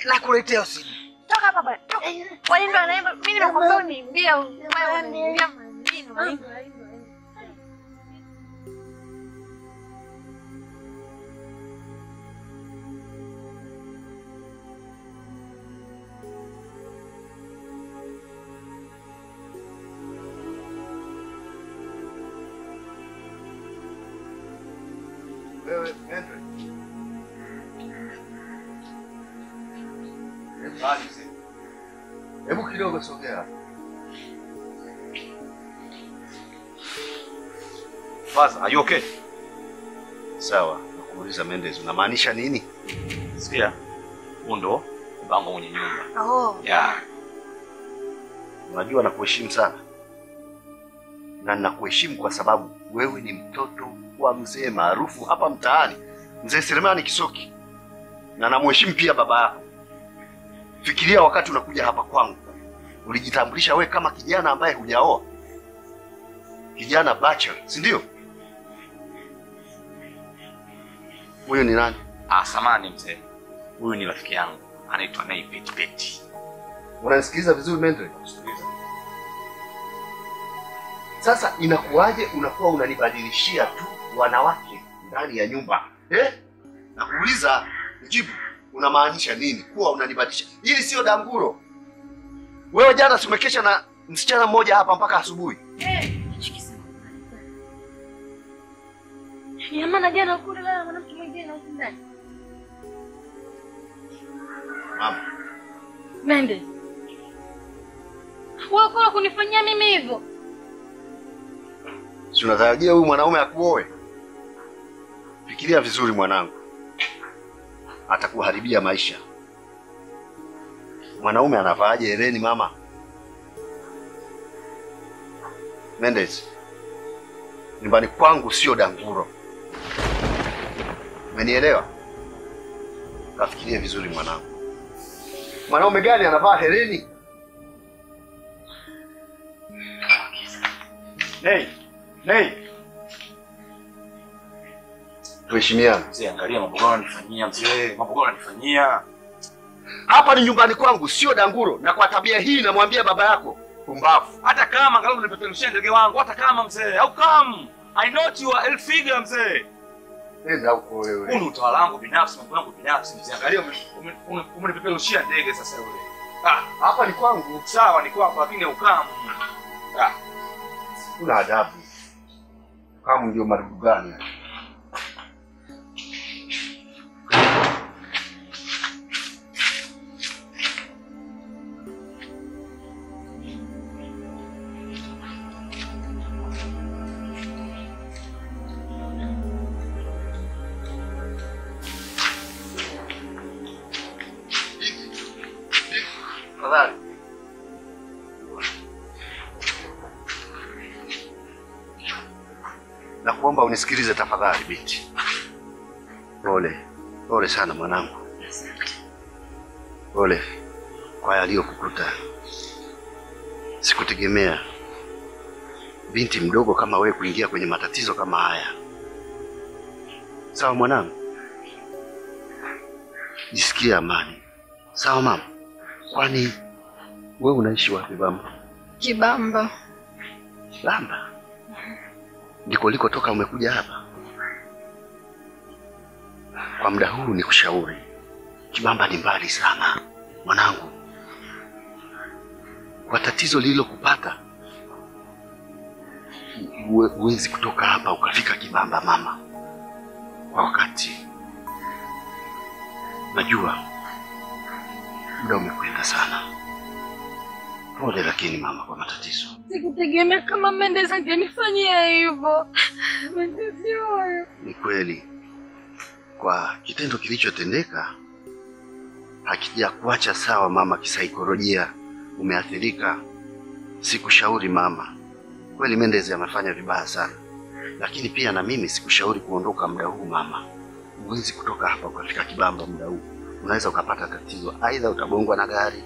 nakuletea CD. Toka hapa bwana. Toka. wanaimba. nini ndo anaimba? Mimi nimekuambia uniimbie, wewe unaniimbia maneno. Faza, are you okay? Sawa, nakuuliza Mendez, unamaanisha nini? Sikia, huu ndo bango mwenye nyumba. Oh. Yeah. Unajua nakuheshimu sana, na nakuheshimu kwa sababu wewe ni mtoto wa mzee maarufu hapa mtaani, mzee Selemani Kisoki, na namheshimu pia baba yako. Fikiria wakati unakuja hapa kwangu, ulijitambulisha wewe kama kijana ambaye hujaoa, kijana bachelor, si ndio? Huyu ni nani? ah, samani mzee. Huyu ni rafiki yangu. Anaitwa Nay Peti Peti. Unanisikiliza vizuri Mendre? Sikiliza. Sasa inakuwaje unakuwa unanibadilishia tu wanawake ndani ya nyumba eh? Nakuuliza, jibu, unamaanisha nini kuwa unanibadilisha? Hili sio danguro. Wewe jana tumekesha na msichana mmoja hapa mpaka asubuhi. Ina maana jana kule lala mwanamke mwingine huko ndani. Mama, Mende. Wewe kwa kunifanyia mimi hivyo? si unatarajia huyu mwanaume akuoe? Fikiria vizuri mwanangu, atakuharibia maisha. Mwanaume anavaaje hereni mama? Mendes, nyumbani kwangu sio danguro, umenielewa? Kafikiria vizuri mwanangu, mwanaume gani anavaa hereni? Hey, hey. Tuheshimiane. Mzee, angalia mambo gani unanifanyia mzee, mambo gani unanifanyia? Hapa ni nyumbani kwangu, sio danguro, na kwa tabia hii namwambia baba yako pumbavu. Hata kama angalau unipeperushia ndege wangu, hata kama mzee, au come. I know you are Elfiga mzee. Nenda huko wewe. ni utawala wangu binafsi, mambo yangu binafsi ume- umenipeperushia ndege sasa yule. Ah, Hapa ni kwangu, sawa ni kwako lakini ukamu. Ah, kuna adabu. Kama ndio marudu gani? Tafadhali binti. Pole, pole sana mwanangu, pole kwa yaliyokukuta. Sikutegemea binti mdogo kama wewe kuingia kwenye matatizo kama haya. Sawa mwanangu, jisikie amani. Sawa mama. Kwani wewe unaishi wapi mama? Kibamba. Lamba ndiko ulikotoka umekuja hapa. Kwa muda huu ni kushauri, Kibamba ni mbali sana mwanangu. Kwa tatizo lililokupata huwe- huwezi kutoka hapa ukafika Kibamba mama, kwa wakati. Najua muda umekwenda sana. Pole lakini mama kwa matatizo. Sikutegemea kama Mendezi angenifanyia hivyo. Ni kweli kwa kitendo kilichotendeka hakijakuacha sawa mama, kisaikolojia umeathirika. Sikushauri mama, kweli Mendezi amefanya vibaya sana, lakini pia na mimi sikushauri kuondoka muda huu mama. Uwezi kutoka hapa ukafika Kibamba muda huu, unaweza ukapata tatizo, aidha utagongwa na gari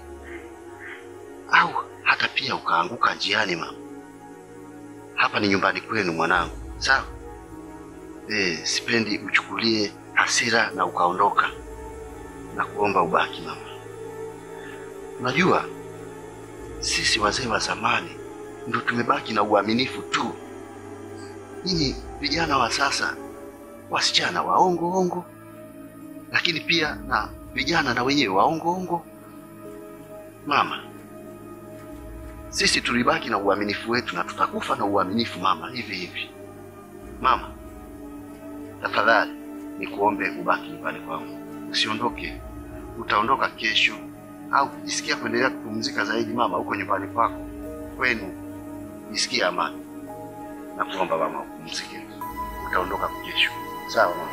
au hata pia ukaanguka njiani mama. Hapa ni nyumbani kwenu mwanangu, sawa? Eh, sipendi uchukulie hasira na ukaondoka na kuomba ubaki mama. Unajua sisi wazee wa zamani ndio tumebaki na uaminifu tu. Nyinyi vijana wa sasa, wasichana waongo ongo, lakini pia na vijana na wenyewe waongo ongo. Mama, sisi tulibaki na uaminifu wetu na tutakufa na uaminifu mama, hivi hivi. Mama, tafadhali nikuombe ubaki nyumbani kwangu, usiondoke. Utaondoka kesho au kujisikia kuendelea kupumzika zaidi mama, huko nyumbani kwako kwenu, jisikie amani Nakuomba mama upumzike. Utaondoka kesho, sawa mama?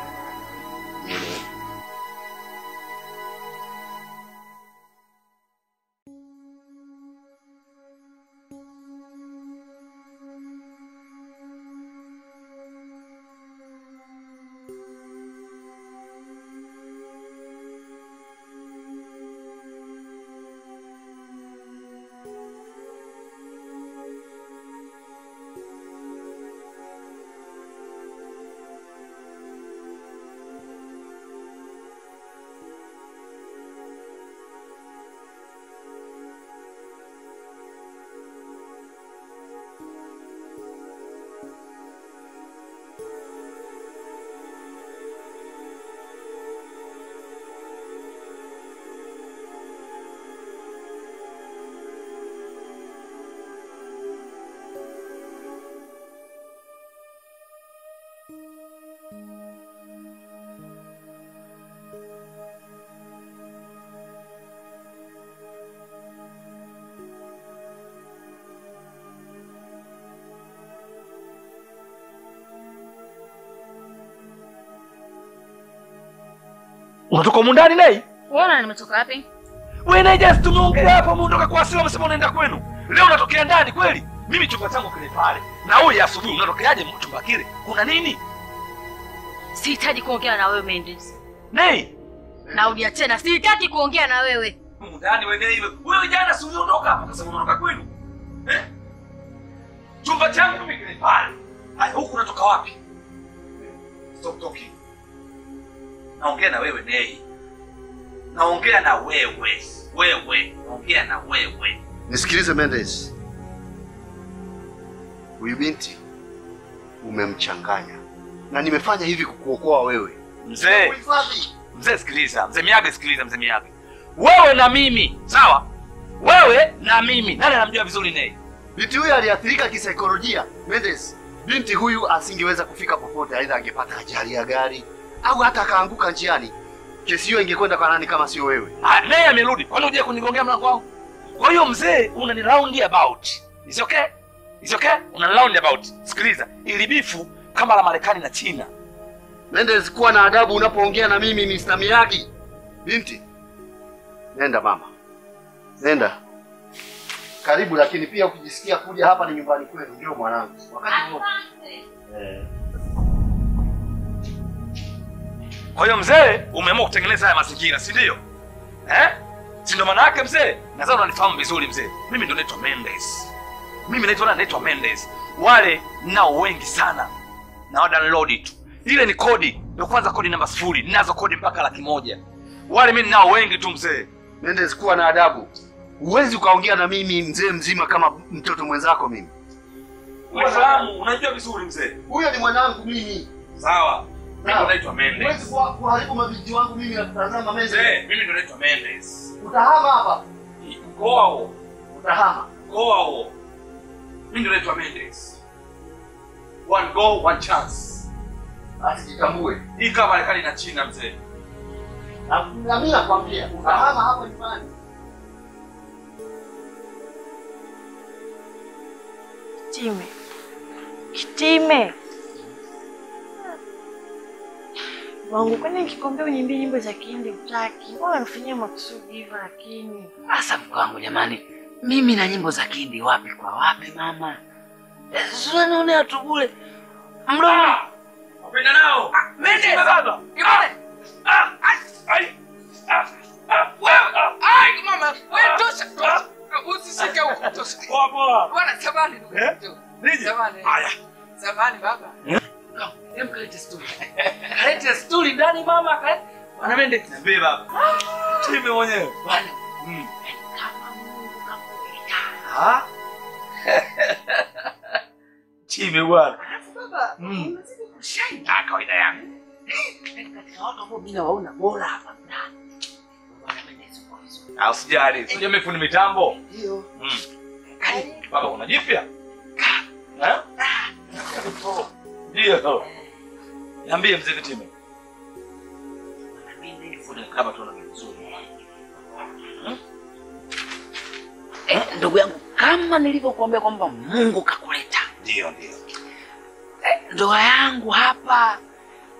Nai humu ndani Nei? Unaona nimetoka wapi? Wewe Nei just tumeongea hapa umeondoka kwa asili umesema unaenda kwenu. Leo unatokea ndani kweli? Mimi chumba changu kile pale. Na wewe asubuhi unatokeaje chumba kile? Kuna nini? Sihitaji kuongea na wewe Mendes. Nei, Naudia tena, sihitaji kuongea na wewe. humu ndani wewe Nei, wewe jana si uliondoka hapa kasema unaondoka kwenu? Eh? Chumba changu mimi kile pale. Haya huku unatoka wapi? Stop talking. Naongea na wewe Nei. Naongea na wewe. Wewe, naongea na wewe. Nisikilize Mendes, huyu binti umemchanganya, na nimefanya hivi kukuokoa wewe. Mzee, mzee sikiliza, mzee Miage sikiliza, mzee Miage. Wewe na mimi, sawa? Wewe na mimi. Nani anamjua vizuri Nei? Binti huyu aliathirika kisaikolojia. Mendes, binti huyu asingeweza kufika popote, aidha angepata ajali ya gari au hata akaanguka njiani. Kesi hiyo ingekwenda kwa nani kama sio wewe? Naye amerudi. Kwani uje kunigongea mlango wangu? Kwa hiyo mzee, una ni round about. Is okay? Is okay? una round about. Sikiliza, ili bifu kama la Marekani na China. nenda kuwa na adabu unapoongea na mimi Mr. Miyagi. Binti, nenda mama, nenda. Karibu, lakini pia ukijisikia kuja hapa ni nyumbani kwenu, ndio mwanangu. Wakati wote. Eh. Kwa hiyo mzee, umeamua kutengeneza haya mazingira, si ndio? Eh? Si ndio maana yake mzee? Nadhani unanifahamu vizuri mzee. Mimi ndo naitwa Mendes. Mimi naitwa nani? Naitwa Mendes. Wale nao wengi sana. Na wa download tu. Ile ni kodi. Ya kwanza kodi namba sifuri. Ninazo kodi mpaka laki moja. Wale mimi nao wengi tu mzee. Mendes, kuwa na adabu. Huwezi ukaongea na mimi mzee mzima kama mtoto mwenzako mimi. Unafahamu, unajua vizuri mzee. Huyo ni mwanangu mimi. Sawa. Mimi ndo naitwa Huwezi Mendes. kuwa- kuharibu mabinti wangu mimi na Mendes. Eh, mimi ndo naitwa Mendes. Utahama hapa, Mkoa huo. utahama. Mkoa huo. Mimi ndo naitwa Mendes. One go, one chance. Basi jitambue. Hii kama Marekani na China mzee. Na na mimi nakwambia, utahama hapo nyumbani. Kitime. Kitime. Wangu kwani nikikwambia uniimbie nyimbo za kindi utaki? Mbona unafanyia makusudi hivyo lakini? Asa mke wangu jamani, mimi na nyimbo za kindi wapi kwa wapi mama? Eh, Sasa naonea tu bure mdomo. Wapenda nao. Baba. Ah, ai, ai. Ah, ah, Wewe! ah, Ai, mama! Wewe tosha! tosha. Usishike huko, tosha. Poa poa. Bwana, samahani ndugu Eh? Samahani. Haya. Samahani baba. Hem, kalete stuli. Kalete stuli ndani mama, kalete. Bwana mende. Niambie baba. Time mwenyewe. Bwana, Mm. Kama Mungu kakuita. Ah? Time bwana. baba, Mm. unazidi kushine. Ah, kawaida yangu. Yaani katika watu ambao mimi nawaona bora hapa ndani. Bwana Mendes uko vizuri. Ah. Sio mimi fundi mitambo. Ndio. Mm. Baba una jipya? Eh? Ndio. Niambie mzee Kitime. Kama tuona vizuri. Eh, ndugu yangu kama nilivyokuambia kwamba Mungu kakuleta. Ndio, ndio. Eh, ndoa yangu hapa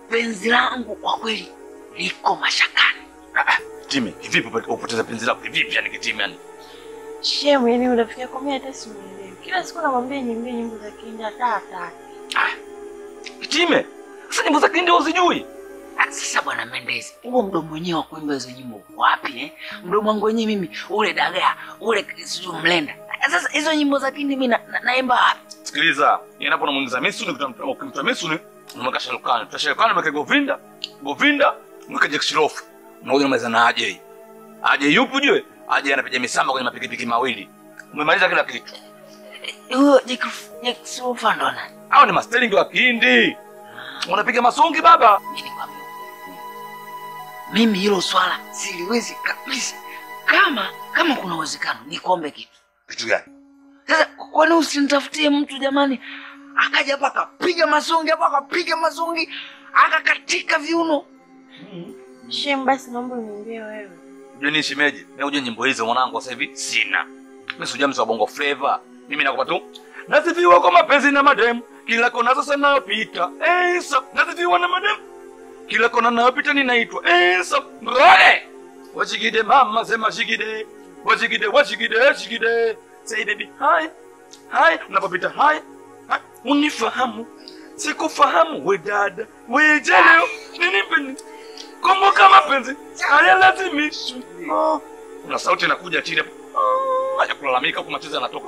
penzi langu kwa kweli liko mashakani. Ah, hivi Kitime, kivipi upoteza penzi lako? hivi yani Kitime yani? Shemu, yani unafikia kwa mimi hata simuelewi. Kila siku namwambia nyimbe nyimbo za Kenya tata. hataki. Kitime. Sasa nyimbo zake ndio uzijui? Ah, Sasa bwana Mendez, huo mdomo wenyewe wa kuimba hizo nyimbo wapi eh? Mdomo wangu wenyewe mimi ule dagaa, ule sijui mlenda. Ah, Sasa hizo nyimbo za kindi mimi na, na, naimba wapi? Sikiliza, inapo namuingiza Misuni kutamtoa ukimtoa Misuni, unamweka Sharukani. Tuta Sharukani mweka Govinda, Govinda mweka Jack Shirofu. Unakuja unamaliza na Ajay. Ajay yupo jue? Ajay anapiga misamba kwenye mapikipiki mawili. Umemaliza kila kitu. Huyo Jack Shirofu ndo nani? Hao ni mastering wa Kihindi. Unapiga masungi baba. Mimi hilo swala siliwezi kabisa. Kama kama kuna uwezekano nikuombe kitu. Kitu gani? Sasa kwani usinitafutie mtu jamani akaja hapa akapiga masungi hapa akapiga masungi akakatika viuno Shem, basi naomba uniambie wewe. Unajua nini shemeji? Mimi unajua nyimbo hizo mwanangu sasa hivi sina. Mimi sijui mzee wa bongo flavor. Mimi nakupa tu nasifiwa kwa mapenzi na madem kila kona sasa napita Eh, so nasifiwa na madem kila kona napita ninaitwa. Eh, so wachigide mama sema shigide. wachigide wachigide shigide. Say baby hi. Hi, unapopita hi. hi. Unifahamu. Sikufahamu we dada. We jeleo. Nini peni? Kumbuka mapenzi hayalazimishwi. Oh. Kuna sauti inakuja chini hapo. Oh, aja kulalamika huku machozi yanatoka.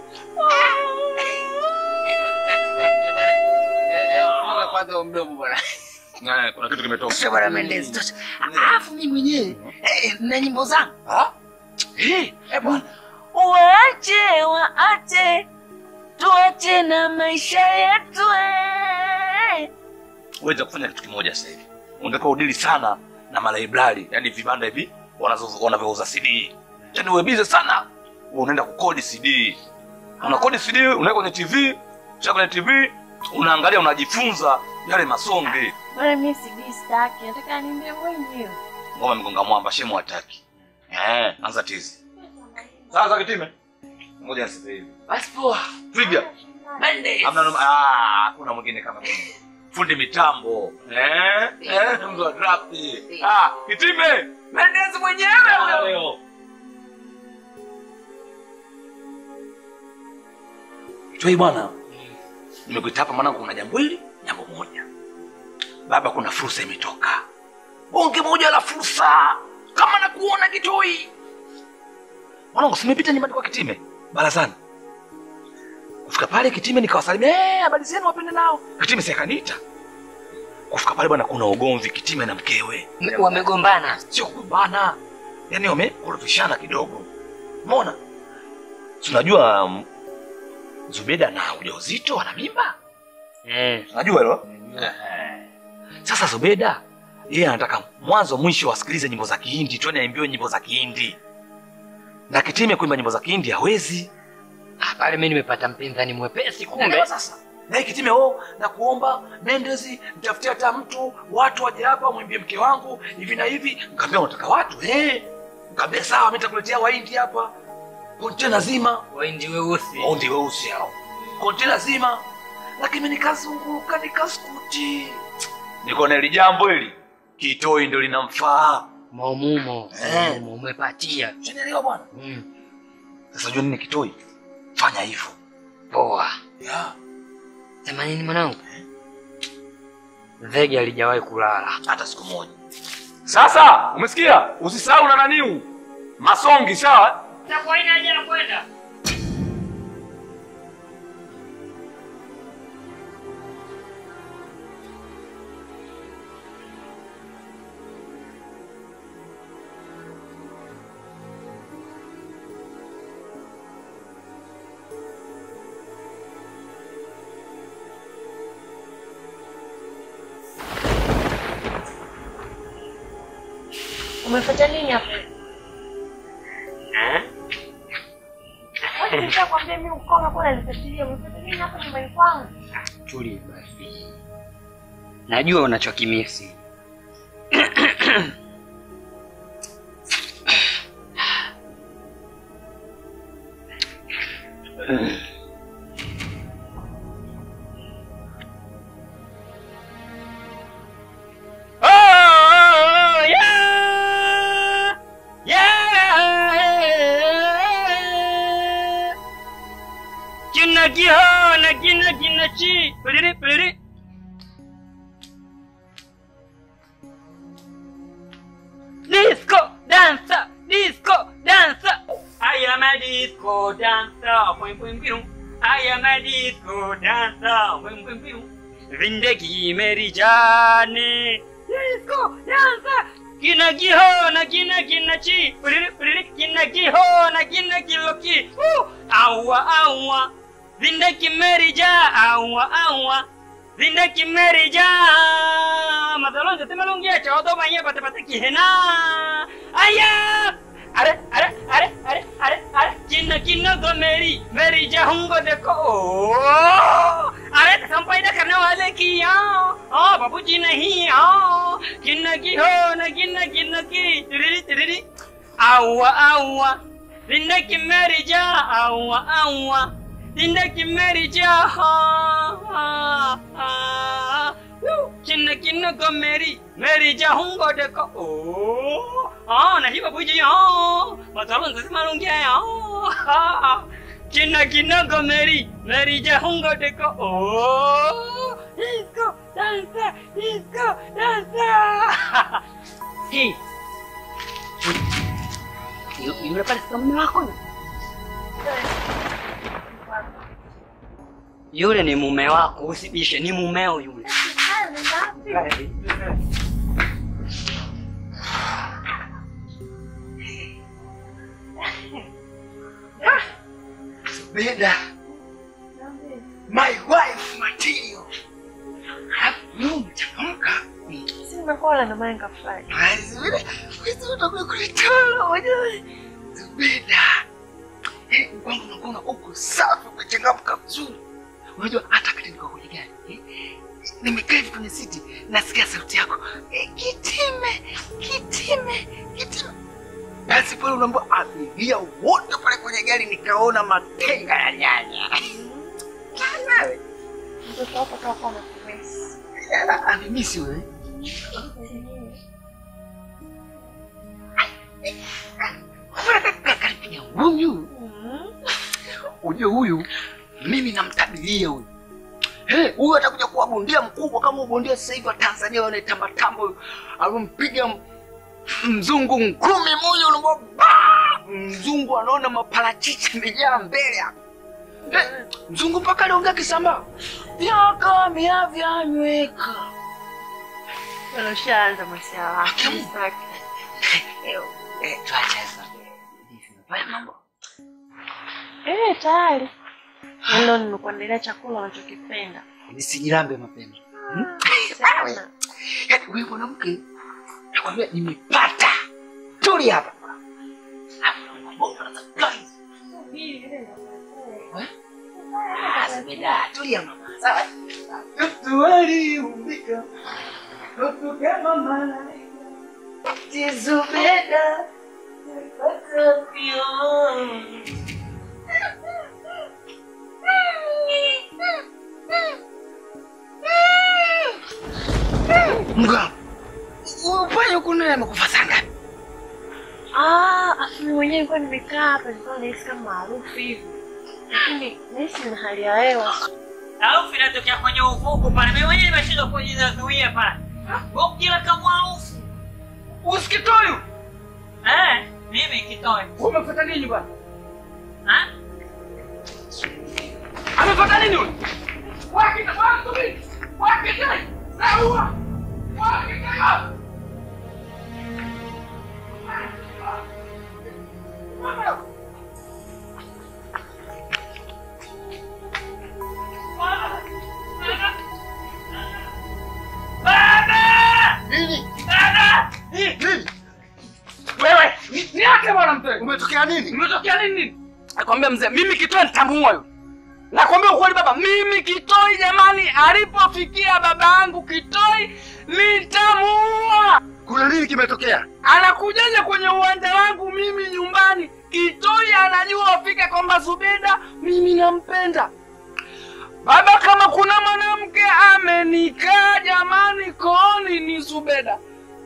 Kwanza mdomo bwana Eh, kuna kitu kimetoka. Bwana Mendezi. Alafu mimi mwenyewe eh, na nyimbo zangu. Eh, eh bwana. Waache, waache, tuache na maisha yetu eh. Uweza kufanya kitu kimoja sasa hivi. Unataka udili sana na malaibrari, yani vibanda hivi wanavyouza CD. yani uwe bize sana. Unaenda kukodi CD. Unakodi CD, unaweka kwenye TV, kisha kwenye TV unaangalia unajifunza yale masonge. Bwana mimi sijui sitaki, nataka niende mwenyewe. Ngoma mgonga mwamba shemu hataki. Eh, anza tizi. Sasa kitime. Ngoja sasa hivi. Basi poa. Twiga. Mendezi. Hamna noma. Ah, hakuna mwingine kama mimi. Fundi mitambo. Eh? Eh, mzo wa draft. Ah, kitime. Mendezi mwenyewe huyo. leo. Toi bwana. Nimekuita hapa mwanangu kuna jambo hili, jambo moja. Baba kuna fursa imetoka. Bonge moja la fursa. Kama nakuona kitoi. Mwanangu simepita nyumbani kwa Kitime, barazani. Kufika pale Kitime nikawasalimia, eh, habari zenu wapende nao. Kitime si akaniita. Kufika pale bwana kuna ugomvi Kitime na mkewe. Wamegombana. Sio kugombana. yani wamekorofishana kidogo. Umeona? Si unajua um, Zubeda na ujauzito ana mimba? Eh. Unajua hilo? Eh. Sasa Zubeda yeye anataka mwanzo mwisho asikilize nyimbo za Kihindi, tuone aimbiwe nyimbo za Kihindi. Na Kitime kuimba nyimbo za Kihindi hawezi. Ah, pale mimi nimepata mpinzani mwepesi kumbe. Sasa? Na Kitime oh, na kuomba Mendezi mtafutie hata mtu watu waje hapa mwimbie mke wangu hivi na hivi. Nikamwambia unataka watu? Eh. Nikamwambia sawa, mimi nitakuletea Wahindi hapa. Kontena zima. Waindi weusi. waindi weusi hao. Kontena zima. Lakini nikazunguka nikaskuti. Niko na ile jambo hili. Kitoi ndio linamfaa. Maumumo. Eh. Umepatia. Unaelewa bwana? Mm. Sasa jua nini Kitoi? Fanya hivyo. Poa. Yeah. Sema nini mwanangu? Zege alijawahi kulala. Hata siku moja. Sasa umesikia? Usisahau na naniu masongi, sawa? Itakuwa ina haja ya Tuli basi. Najua unachokimisi. Zindagi meri jaane disco dancer kina kihona kina kina chi piriri piriri kina kihona kina kiloki uh, awa awa zindagi meri ja awa awa zindagi meri ja madalonja temalongia chodo banye pate pate kihena aya अरे अरे अरे अरे अरे अरे किन्न किन्न गो मेरी मेरी जाऊंगा देखो ओ अरे संपाइदा करने वाले की यहाँ हाँ बाबू जी नहीं हाँ जिंदगी हो न जिंदगी की तिररी तिररी आवा आवा जिंदगी मेरी जा आवा आवा जिंदगी मेरी जा हाँ हाँ हाँ जिंदगी न को मेरी मेरी जाऊंगा देखो ओ हाँ नहीं बाबू जी हाँ मतलब उनसे मालूम क्या है हाँ हाँ किन्ना किन्ना को मेरी मेरी जाऊँगा देखो ओ इसको डांसा इसको डांसा hii Yu- yule pale sio mume wako yule? yule ni mume wako usibishe ni mumeo yule Beda, my wife leo umechangamka. Na manga vile mwenyewe. Zubeda. Eh, kwangu nakuona uko safi umechangamka vizuri. Unajua hata kati niko kwenye gari. eh, Nimekaa hivi kwenye siti nasikia sauti yako. Eh, kitime, kitime, kitime. Basi pale unaambia abiria wote pale kwenye gari nikaona matenga ya nyanya. Wewe, amemisi wewe. Karipiga huyu. Ujue huyu mimi namtabiria huyu. Huyu atakuja kuwa bondia mkubwa kama bondia sasa hivi wa Tanzania wanaitamba tamba huyu. Alompiga m- mzungu ngumi moja unaambia ba! Mzungu anaona maparachichi yamejaa mbele hapo Hey, mzungu mpaka aliongea Kisambaa. Vyaka mia vyanyweka. Masiala wako. Sitaki. Eh, eh, tuache sasa. Haya mambo. Eh, tayari. Ndio nimekuandalia chakula unachokipenda. Nisijirambe mapema. Yaani wewe mwanamke nakwambia nimepata. Tuli hapa. Tulia. Ti Ufanye kuna amekufa saa ngapi? Ah, afu mimi mwenyewe nilikuwa nimekaa hapa nilikuwa nahisi kama harufu hivi. Lakini nahisi na hali ya hewa. harufu inatokea kwenye uvuko pale mimi mwenyewe nimeshindwa kujizuia pale ukila kamwarufu Usikitoyo. eh mimi kitoi Umefuata nini bwana? Ha? Amefuata nini huyu? Wakita watu mimi. Wakita. Sawa. Wakita. Wewe, Umetokea nini? Umetokea nini? Nakwambia mzee, mimi kitoa nitamuua yule. Nakwambia ukweli baba, mimi Kitoi jamani, alipofikia baba yangu Kitoi nitamuua. Kuna nini kimetokea? Anakujaje kwenye uwanja wangu mimi nyumbani? Kitoi anajua afike kwamba Zubeda mimi nampenda. Baba, kama kuna mwanamke amenikaa jamani kooni ni Zubeda.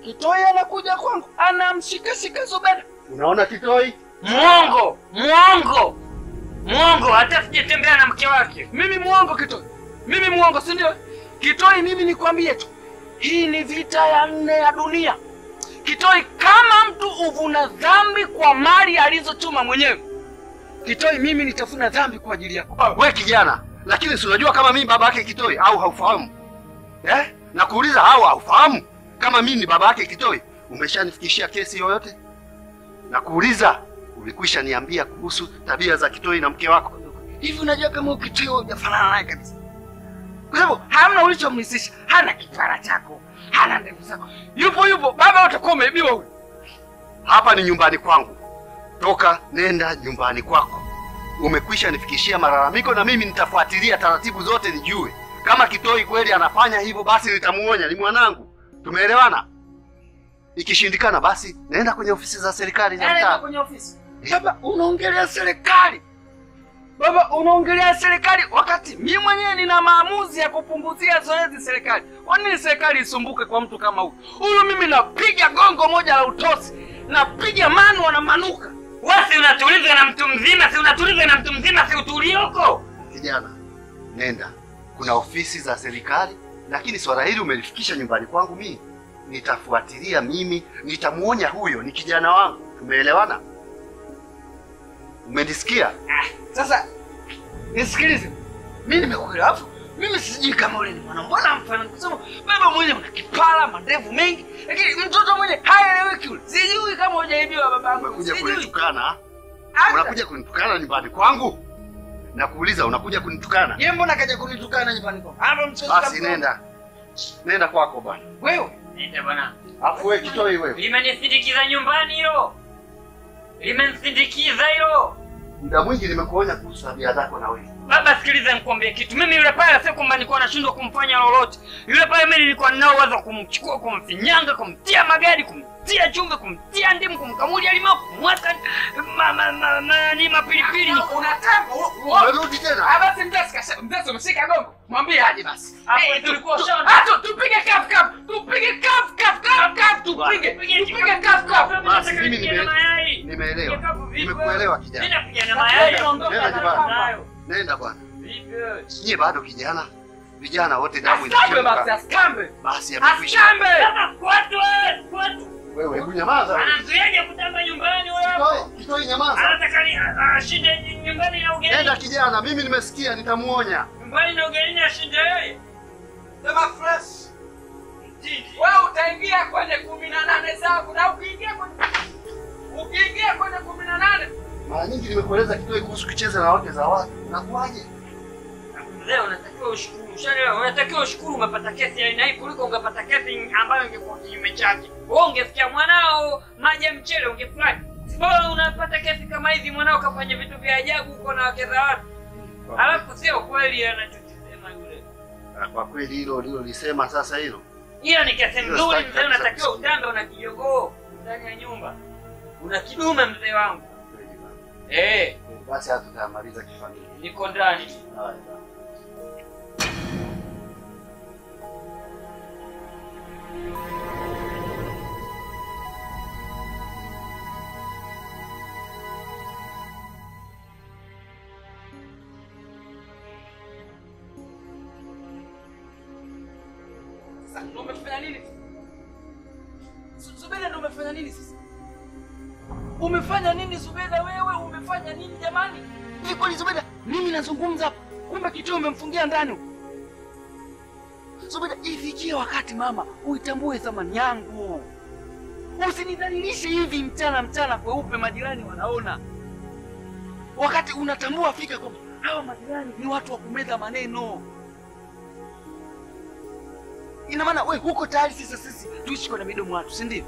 Kitoi anakuja kwangu anamshikashika Zubeda. Unaona Kitoi? Mwongo, mwongo. Mwongo hata sijatembea na mke wake Mimi mwongo Kitoi, mimi mwongo, si ndio? Kitoi, mimi nikwambie tu, hii ni vita ya nne ya dunia. Kitoi, kama mtu uvuna dhambi kwa mali alizochuma mwenyewe, Kitoi, mimi nitavuna dhambi kwa ajili yako. We kijana, lakini si unajua kama mimi baba yake Kitoi au haufahamu eh? Nakuuliza, au haufahamu kama mimi ni baba yake Kitoi? Umeshanifikishia kesi yoyote? Nakuuliza, ulikwisha niambia kuhusu tabia za Kitoi na mke wako? Hivi unajua kama Kitoi wewe hujafanana naye kabisa, kwa sababu hamna ulichomlisisha, hana kipara chako, hana ndevu zako, yupo yupo. Baba, utakuwa umeibiwa huyu. Hapa ni nyumbani kwangu, toka nenda nyumbani kwako. Umekwisha nifikishia malalamiko, na mimi nitafuatilia taratibu zote nijue Kama Kitoi kweli anafanya hivyo, basi nitamuonya, ni mwanangu. Tumeelewana? Ikishindikana basi naenda kwenye ofisi za serikali za kwenye mtaa. Baba, unaongelea serikali. Baba, unaongelea serikali wakati mimi mwenyewe nina maamuzi ya kupunguzia zoezi serikali. Kwa nini serikali isumbuke kwa mtu kama huyu? Huyu mimi napiga gongo moja la utosi, napiga manu anamanuka. Wewe si unatuliza na mtu mzima, si unatuliza na mtu mzima, si utulioko. Kijana, nenda, kuna ofisi za serikali, lakini swala hili umelifikisha nyumbani kwangu mimi, nitafuatilia mimi, nitamuonya huyo, ni kijana wangu. Tumeelewana? Umenisikia? Ah, Sasa nisikilize, mimi nimekuelewa. Alafu mimi sijui kama ule ni mwana mbona mfano kusema baba mwenye una kipara mandevu mengi, lakini mtoto mwenye haeleweki ule. Sijui kama hujaibiwa babangu. Unakuja kunitukana? Unakuja kunitukana nyumbani kwangu? Nakuuliza, unakuja kunitukana? Yeye mbona kaja kunitukana nyumbani kwangu? Hapa mchezo Basi nenda, nenda kwako bwana. Wewe Nenda bwana. Afu wewe Kitoi, wewe Limenisindikiza nyumbani hilo. Limenisindikiza hilo. muda mwingi nimekuonya kuhusu tabia zako na wewe. Baba, sikiliza nikwambie kitu. Mimi yule pale sio kwamba nilikuwa nashindwa kumfanya lolote. Yule pale mimi nilikuwa ninao uwezo kumchukua, kumfinyanga, kumtia magadi, kumtia chumvi, kumtia ndimu, kumkamulia limao, kumwaka mama ma, ma, ma, ni mapilipili. unataka unarudi tena? Ah, basi mtasika, kasha mtasi umeshika gongo. Mwambie aje basi. Hapo hey, tulikuwa tu- shona. ah, tupige kaf kaf. Tupige kaf kaf kaf kaf tupige. Tupige kaf kaf. Mimi Nipige nime- na mayai. Nimeelewa, nimekuelewa kijana. Mayai. Nenda bwana, Vipi wewe? bado kijana, vijana wote damu inachemka. Basi wewe, kwatu. Wewe hebu nyamaza. Anazuiaje kutamba nyumbani wewe? Kitoi, Kitoi nyamaza. Anataka ni ashinde nyumbani na Nenda kijana, mimi nimesikia, nitamuonya. Nyumbani na ugenini ashinde yeye. Sema fresh. Wewe utaingia kwenye kumi na nane zangu na ukiingia kwenye ukiingia kwenye kumi na nane Mara nyingi nimekueleza kidogo kuhusu kicheza na wake za watu. Nakuaje? Leo unatakiwa ushukuru. Ushaelewa? Unatakiwa ushukuru umepata kesi ya aina hii kuliko ungepata kesi ambayo ingekuwa kinyume chake. Wewe ungesikia mwanao maji ya mchele ungefurahi. Bora unapata kesi kama hizi mwanao kafanya vitu vya ajabu huko na wake za watu. Alafu sio kweli anachokisema yule. Ah, Kwa kweli hilo lilo lisema sasa hilo. Hiyo ni kesi nzuri mzee, unatakiwa utambe una kijogoo ndani ya nyumba. Una kidume mzee wangu. Eh, Basi hata tutamaliza kifamilia. niko ndani. Sasa ndio umefanya nini? Subiri ndio umefanya nini sasa? Umefanya nini Zubeda wewe? Umefanya nini jamani? Hivi kweli Zubeda, mimi nazungumza hapa. Kumbe kitu umemfungia ndani. Zubeda, ifikie wakati mama uitambue thamani yangu. Usinidhalilishe hivi mchana mchana kweupe, majirani wanaona. Wakati unatambua fika kwamba hawa majirani ni watu wa kumeza maneno. Ina maana we huko tayari sisi sisi tuishi kwa midomo watu, si ndio?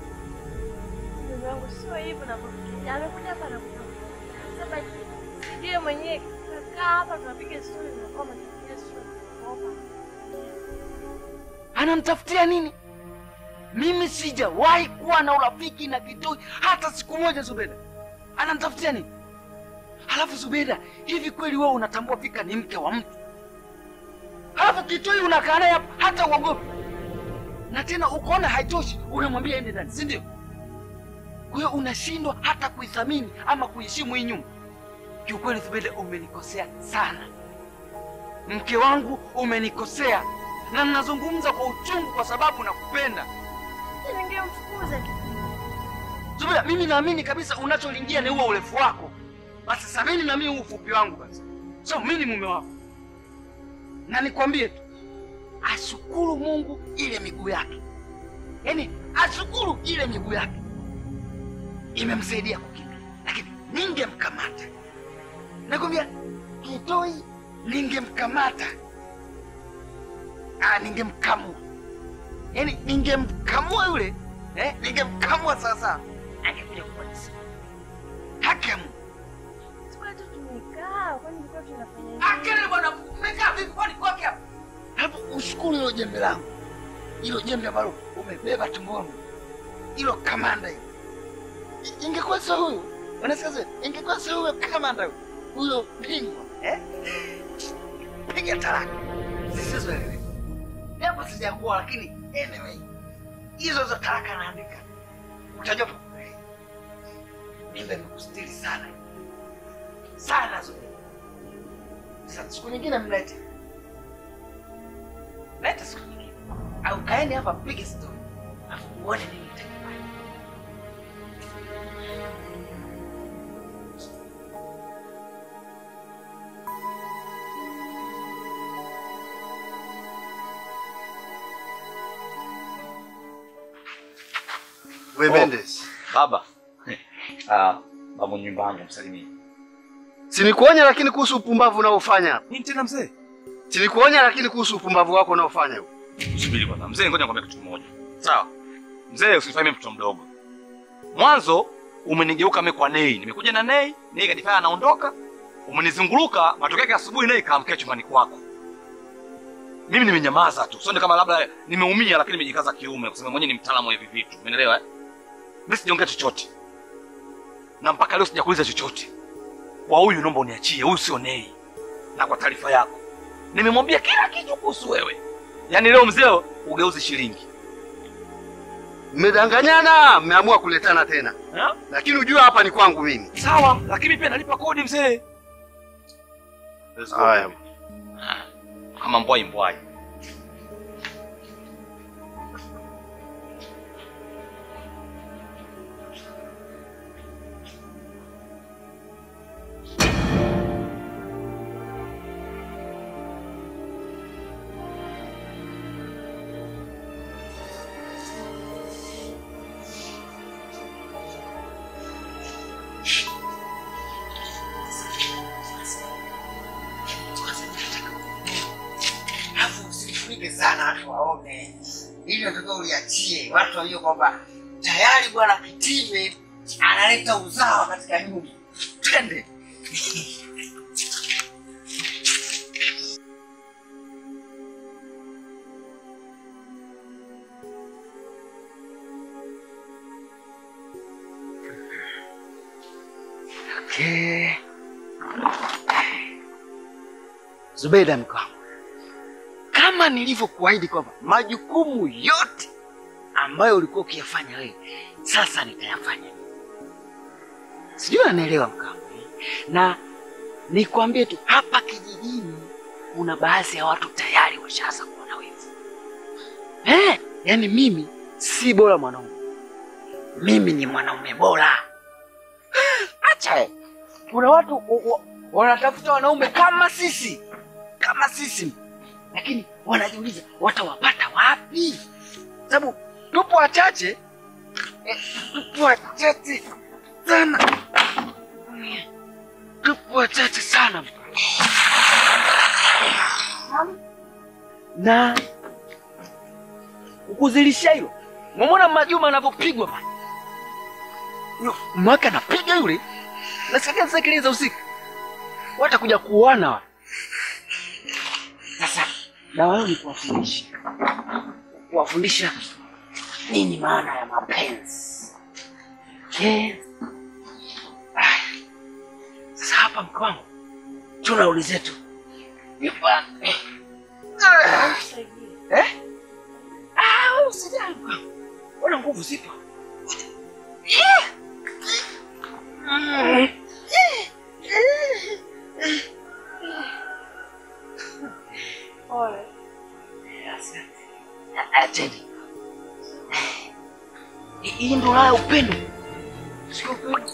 Ndugu wangu sio hivyo navyofikiria. Amekuja hapa na sema sijie mwenyewe hapa tunapiga stori na koma. Anamtafutia nini? Mimi sijawahi kuwa na urafiki na Kitoi hata siku moja, Zubeda. Anamtafutia nini? Halafu Zubeda, hivi kweli wewe unatambua fika ni mke wa mtu? Halafu Kitoi unakaa naye hapa hata uogopi, na tena ukoona haitoshi, unamwambia ende ndani, si ndio? Kwa hiyo unashindwa hata kuithamini ama kuheshimu hii nyumba. Kiukweli Zubeda, umenikosea sana, mke wangu, umenikosea na ninazungumza kwa uchungu kwa sababu nakupenda. Ningemfukuza tu. Zubeda, mimi naamini kabisa unacholingia ni huo urefu wako. Basi samini na mimi huu ufupi wangu basi. So mimi ni mume wako. Na nikwambie tu, ashukuru Mungu ile miguu yake. Yaani ashukuru ile miguu yake. Imemsaidia kukimbia. Lakini ningemkamata. Nakwambia Kitoi ningemkamata. Ah, ningemkamua. Yaani ningemkamua yule, eh? Ningemkamua sasa. Angekuja kupanisa. Haki ya Mungu. Bwana, vipi kwani kwake hapa? Hapo ushukuru hilo jembe langu, hilo jembe ambalo umebeba tumboni, hilo kamanda hilo. Ingekuwa sio huyu, unasikia? Ingekuwa sio huyo kamanda huyo, bingwa eh, piga talaka. Zisizoeleweka. Japo sijakuwa, lakini anyway, hizo za talaka naandika, utajua mimi nimekustiri sana. Sana zote. Sasa siku nyingine mlete. Lete, siku nyingine, au kaeni hapa piga story. Afu uone We Mendes, Baba. Ah, babu nyumbani msalimie. sinikuonya lakini kuhusu upumbavu unaofanya. Nini tena mzee? Sinikuonya lakini kuhusu upumbavu wako unaofanya huo. Usubiri bwana. Mzee ngoja nikwambie kitu kimoja. Sawa. Mzee usifanye mtoto mdogo. Mwanzo umenigeuka mimi kwa Nei. Nimekuja na Nei, Nei kanifanya anaondoka. Umenizunguluka, matokeo yake asubuhi Nei kaamkia chumbani kwako. Mimi nimenyamaza tu. Sio kama labda nimeumia lakini nimejikaza kiume kwa sababu mwenyewe ni mtaalamu wa hivi vitu. Umeelewa eh? Mimi sijaongea chochote. Na mpaka leo sijakuuliza chochote. Kwa huyu naomba uniachie. Huyu sio Nei. Na kwa taarifa yako. Nimemwambia kila kitu kuhusu wewe. Yaani leo mzee ugeuzi shilingi. Mmedanganyana, mmeamua kuletana tena, Ha? lakini ujue hapa ni kwangu mimi. Sawa, lakini pia nalipa kodi mzee. Haya, Kama mbwai mbwai. Zubeda mke wangu, kama nilivyokuahidi kwamba majukumu yote ambayo ulikuwa ukiyafanya wewe sasa nitayafanya. Sijui anaelewa mke wangu na nikwambie tu hapa kijijini kuna baadhi ya watu tayari washaanza kuona wivu eh, yani mimi si bora mwanaume, mimi ni mwanaume bora. Acha eh. kuna watu wa- wa- wanatafuta wanaume kama sisi kama sisi, lakini wanajiuliza watawapata wapi? Sababu tupo wachache eh, tupo wachache sana, tupo wachache sana na ukuzilisha hilo. Mwamona Majuma anavyopigwa pale, mwake anapiga yule, nasikia sikiliza usiku, watakuja kuona wale. Dawa yao ni kuwafundisha, kuwafundisha nini maana ya mapenzi. Ah. Sasa hapa mke wangu tuna uli zetu. Nguvu eh. Pole. Asante. Acheni. Hii upendo. Sio upendo.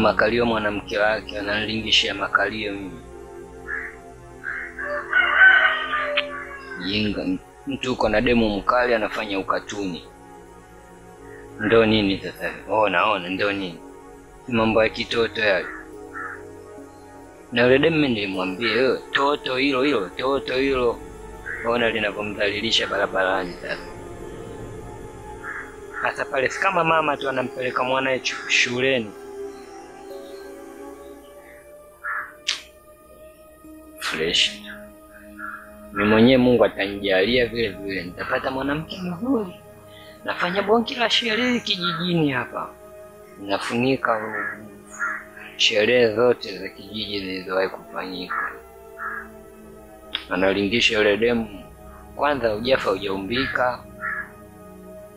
Makalio mwanamke wake analingishia makalio mimi. Jinga mtu uko na demu mkali anafanya ukatuni. Ndo nini sasa? Oh, Ona ona ndo nini? Mambo ya kitoto yale. Na yule demu nilimwambia "Eh, toto hilo hilo, toto hilo. Ona linavyomdhalilisha barabarani sasa. Hasa pale kama mama tu anampeleka mwanae shuleni. Fresh. Mimi mwenyewe Mungu atanijalia vile vile nitapata mwanamke mzuri. Nafanya bonki la sherehe kijijini hapa. Nafunika sherehe zote za kijiji zilizowahi kufanyika. Analingisha yule demu, kwanza ujafa ujaumbika,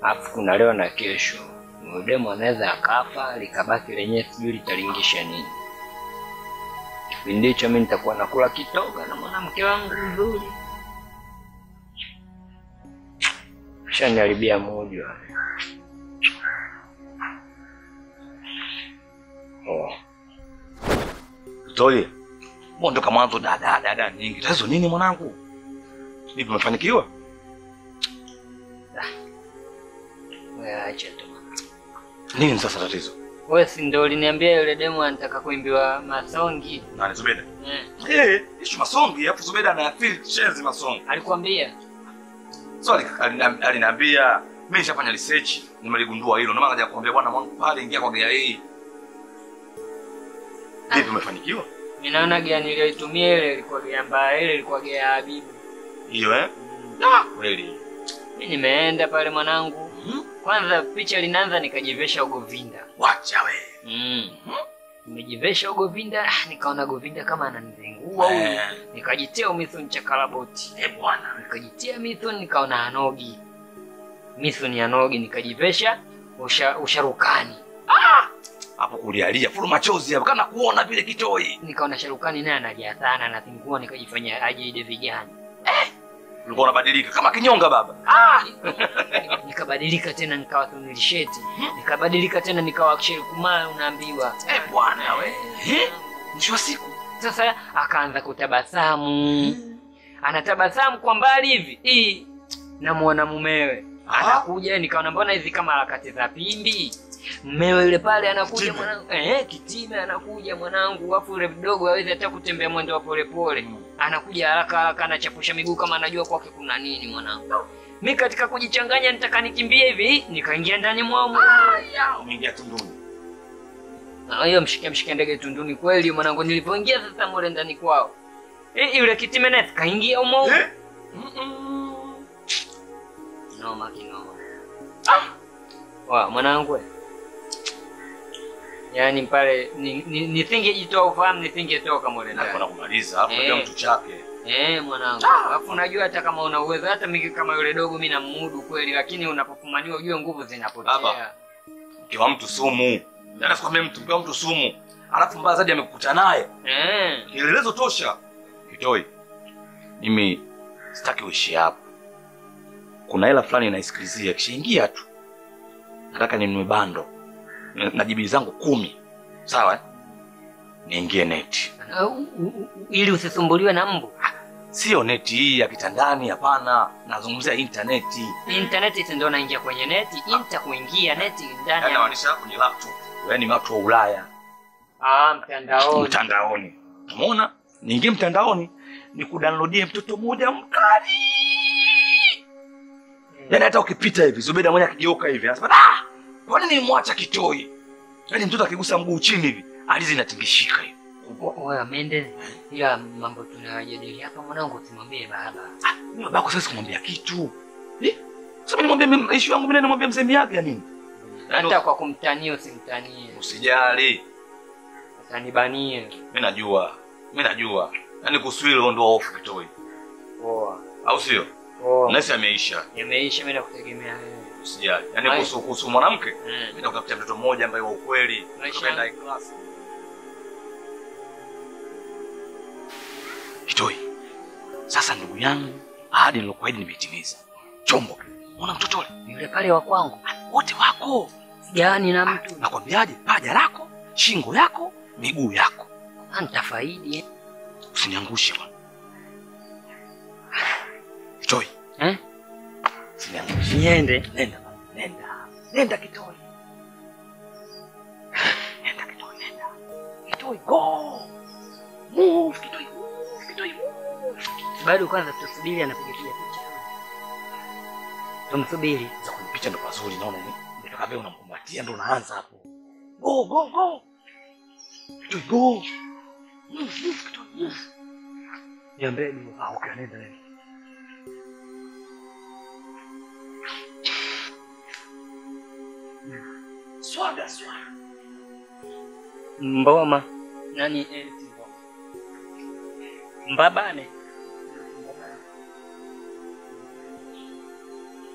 alafu kuna leo na kesho. Yule demu anaweza akafa likabaki lenyewe, sijui litalingisha nini. Kipindi hicho mimi nitakuwa nakula kitoga na mwanamke wangu mzuri. Shaniharibia moja. Oh. Zoli, Mondoka mwanzo dada dada nyingi. tazo nini mwanangu? Vipi umefanikiwa? Wewe acha tu. Nini sasa tatizo? Wewe si ndio uliniambia yule demu anataka kuimbiwa masongi? Nani Zubeda? Eh, Eh, ishu masongi, hapo Zubeda anaathiri chenzi masongi. alikwambia? So aliniambia mimi nishafanya research, nimeligundua hilo. Ndio maana kaja kuambia bwana mwangu pale ingia kwa gea hii. Vipi umefanikiwa? Mimi naona gea niliyoitumia ile ilikuwa gea mbaya, ile ilikuwa gea ya Habibu. Hiyo eh? Ah, kweli. Mimi nimeenda pale mwanangu. Kwanza picha linaanza nikajivesha ugovinda. Wacha we. Mm. Nimejivesha ugovinda, ah, nikaona govinda kama ananizingua huyu. Eh, Nikajitia cha kalaboti. eh bwana. Nikajitia Mithun nikaona anogi. Mithoni anogi nikajivesha usha, usharukani. Ah! Hapo kulialia furu machozi hapo kana kuona vile kitoi. Nikaona sharukani naye analia sana anazingua nikajifanya aje vijana. Ulikuwa unabadilika kama kinyonga baba. Nikabadilika tena nikawa tunilisheti. Nikabadilika tena nikawa kumaa unaambiwa. Eh bwana we. Eh? Mwisho siku. Sasa akaanza kutabasamu, anatabasamu kwa mbali hivi hii, namuona mumewe Ah. anakuja, nikaona mbona hizi kama harakati za pimbi. Mmewe yule pale anakuja mwanangu, eh, kitime anakuja mwanangu, afu yule mdogo hawezi hata kutembea mwendo wa polepole, anakuja haraka haraka, anachapusha miguu kama anajua kwake kuna nini mwanangu. Mi katika kujichanganya nitaka nikimbie hivi, nikaingia ndani mwao Umeingia tunduni. Na hiyo mshike mshike ndege tunduni kweli mwanangu, nilipoingia sasa mule ndani kwao. Eh, yule kitime naye kaingia umo. Eh? Noma kinoma. Wa mwanangu, yaani pale ni- ni- nisingejitoa ufahamu, nisingetoka Nakwenda ndani. kumaliza hapo Eh. ndio mtu chake. Eh, mwanangu, alafu unajua hata kama una uwezo, hata mimi kama yule dogo mimi namudu kweli, lakini unapofumaniwa ujue nguvu zinapotea. Baba. Mke wa mtu sumu. Yaani sikwambia mtu mke wa mtu sumu. Alafu mbaya zaidi amekukuta naye. Eh, Kielelezo tosha. Kitoi. Mimi sitaki uishi hapo. Kuna hela fulani naisikilizia kishaingia tu. Nataka ninunue bando. Na na jibi zangu kumi. Sawa? eh? Niingie neti. na u- u- u- ili usisumbuliwe na mbu. Sio neti hii ya kitandani hapana. Nazungumzia intaneti. Internet si ndio naingia kwenye neti, inta kuingia neti ndani Yaani ya maanisha kwenye laptop. Yaani watu wa Ulaya. ah, mtandaoni. mtandaoni. Umeona? Niingie mtandaoni ni kudownloadie mtoto mmoja mkali. Yaani hata ukipita hivi Zubeda mmoja akigeuka hivi anasema ah, nini nilimwacha kitoi? Yaani mtoto akigusa mguu chini hivi alizi inatingishika hiyo. Wewe Mendez, ila mambo tunayojadili hapa mwanangu, usimwambie baba. Ah, Mimi babako sasa kumwambia kitu. Eh? Sasa nimwambie mimi- issue yangu mimi nimwambie mzee yake ya nini? Yaani Hata kwa kumtania usimtanie, usijali. utanibanie. Mimi najua. Mimi najua. Yaani kuhusu hilo ndio hofu kitoi. Poa Au sio? Poa. nasi ameisha Yameisha, mimi nakutegemea wewe. Usijali yaani kuhusu kuhusu mwanamke. Mm. mimi nakutafutia mtoto mmoja ambaye wa ukweli. Tukaenda class. Kitoi, sasa ndugu yangu, ahadi nilokuahidi nimetimiza Chombo. Kile, mtoto ule? Yule pale wa kwangu. Wote wako, sijaani na mtu, nakwambiaje? Paja lako, shingo yako, miguu yako, Ah, nitafaidi eh. usiniangushe bwana. Kitoi, Eh? Niende Nenda nenda, nenda Kitoi, nenda Kitoi, nenda Kitoi, go move, Kitoi, move, Kitoi, move. bado, kwanza tusubiri, anapiga piga picha, tumsubiri. za kwenye picha ndo pazuri, naona ni umetoka vile unamkumbatia, ndo unaanza hapo. Go go go, Kitoi, go move, move, Kitoi, move. Niambeni. Ah, okay, nenda nenda. Swaga swaga. Mboma nani? eti Mboma. Mbabane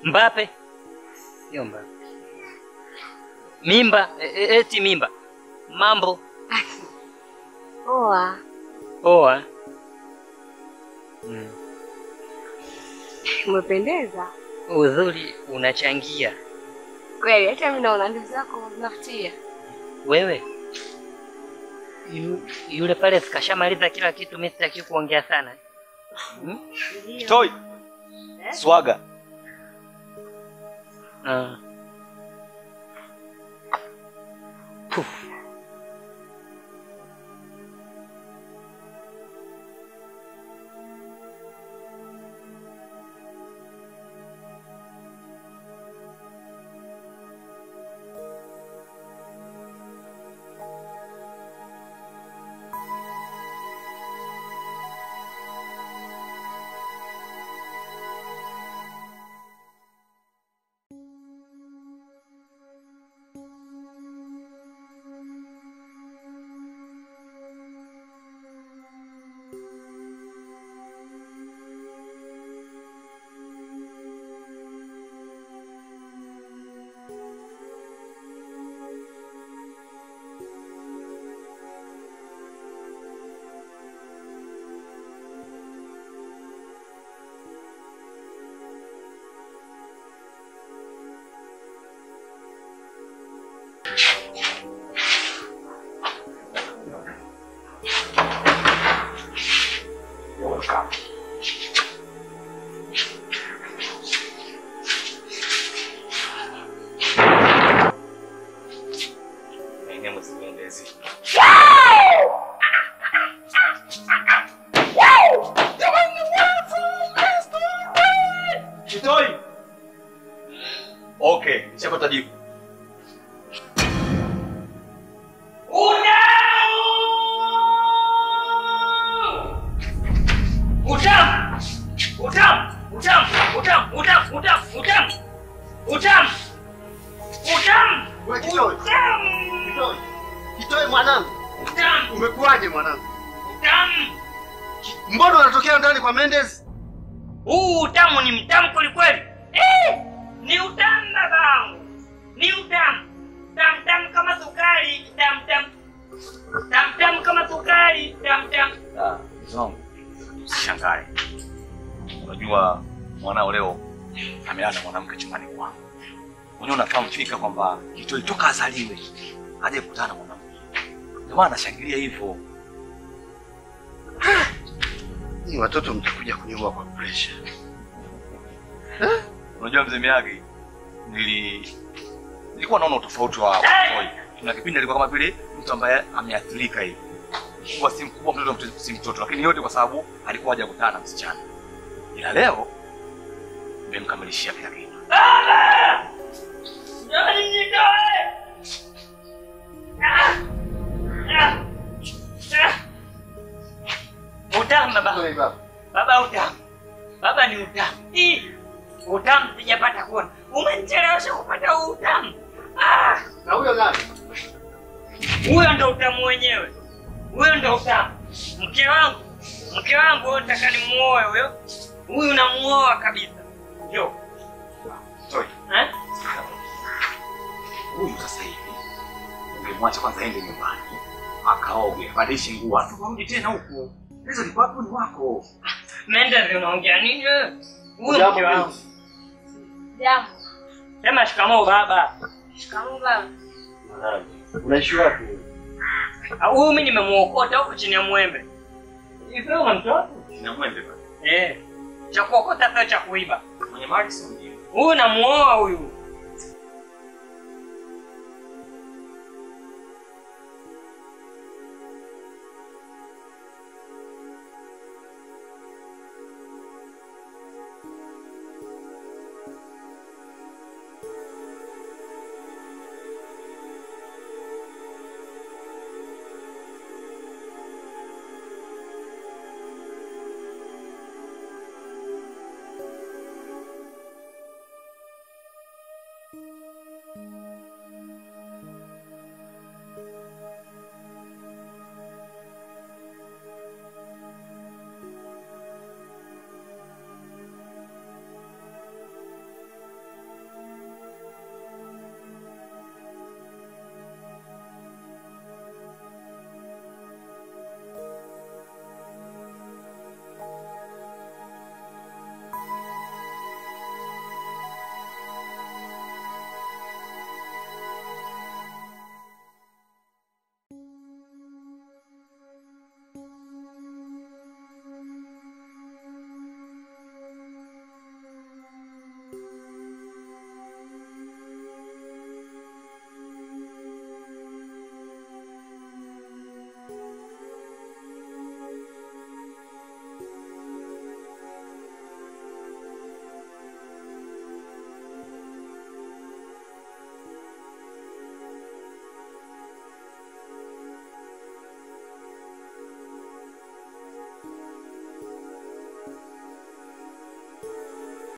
Mbape sio Mbape, mimba eh, eh, eti mimba. Mambo oa oa Mm. Umependeza Uzuri unachangia kweli, hata mimi naona ndevu zako zinavutia. wewe. Yu, yule pale sikashamaliza kila kitu, mimi sitaki kuongea sana. Hmm? Kitoi. Swaga. Ah. Puf. Miyagi, nili nilikuwa naona utofauti wa Kitoi. Kuna kipindi alikuwa kama vile mtu ambaye ameathirika hivi. Kwa si mkubwa, mtoto si mtoto, lakini yote kwa sababu alikuwa haja kukutana na msichana. Ila leo nimemkamilishia kila kitu. Utamu baba. Baba utamu. Baba ni utamu. Utamu sijapata kuona. Umenichelewesha kupata huu utamu. Ah! Na huyo nani? Huyo ndo utamu wenyewe. Huyo ndo utamu. Mke wangu, mke wangu wewe unataka nimuoe huyo? Huyu namuoa kabisa. Yo. Toi. Eh? Huyu sasa hivi ungemwacha kwanza aende nyumbani akaoge, abadilishe nguo, alafu arudi tena huko. Hizo ni kwako ni wako. Mende unaongea nini wewe? Huyu mke wangu. Jambo. Sema shikamoo baba. Shikamoo baba. Unaishi wapi? Ah, Huyu mimi nimemuokota huko chini ya mwembe. Hivi wewe mtoto? Na mwembe baba. Eh. Cha kuokota sio cha kuiba. Mwenye mali sio mjinga. Huyu namuoa huyu.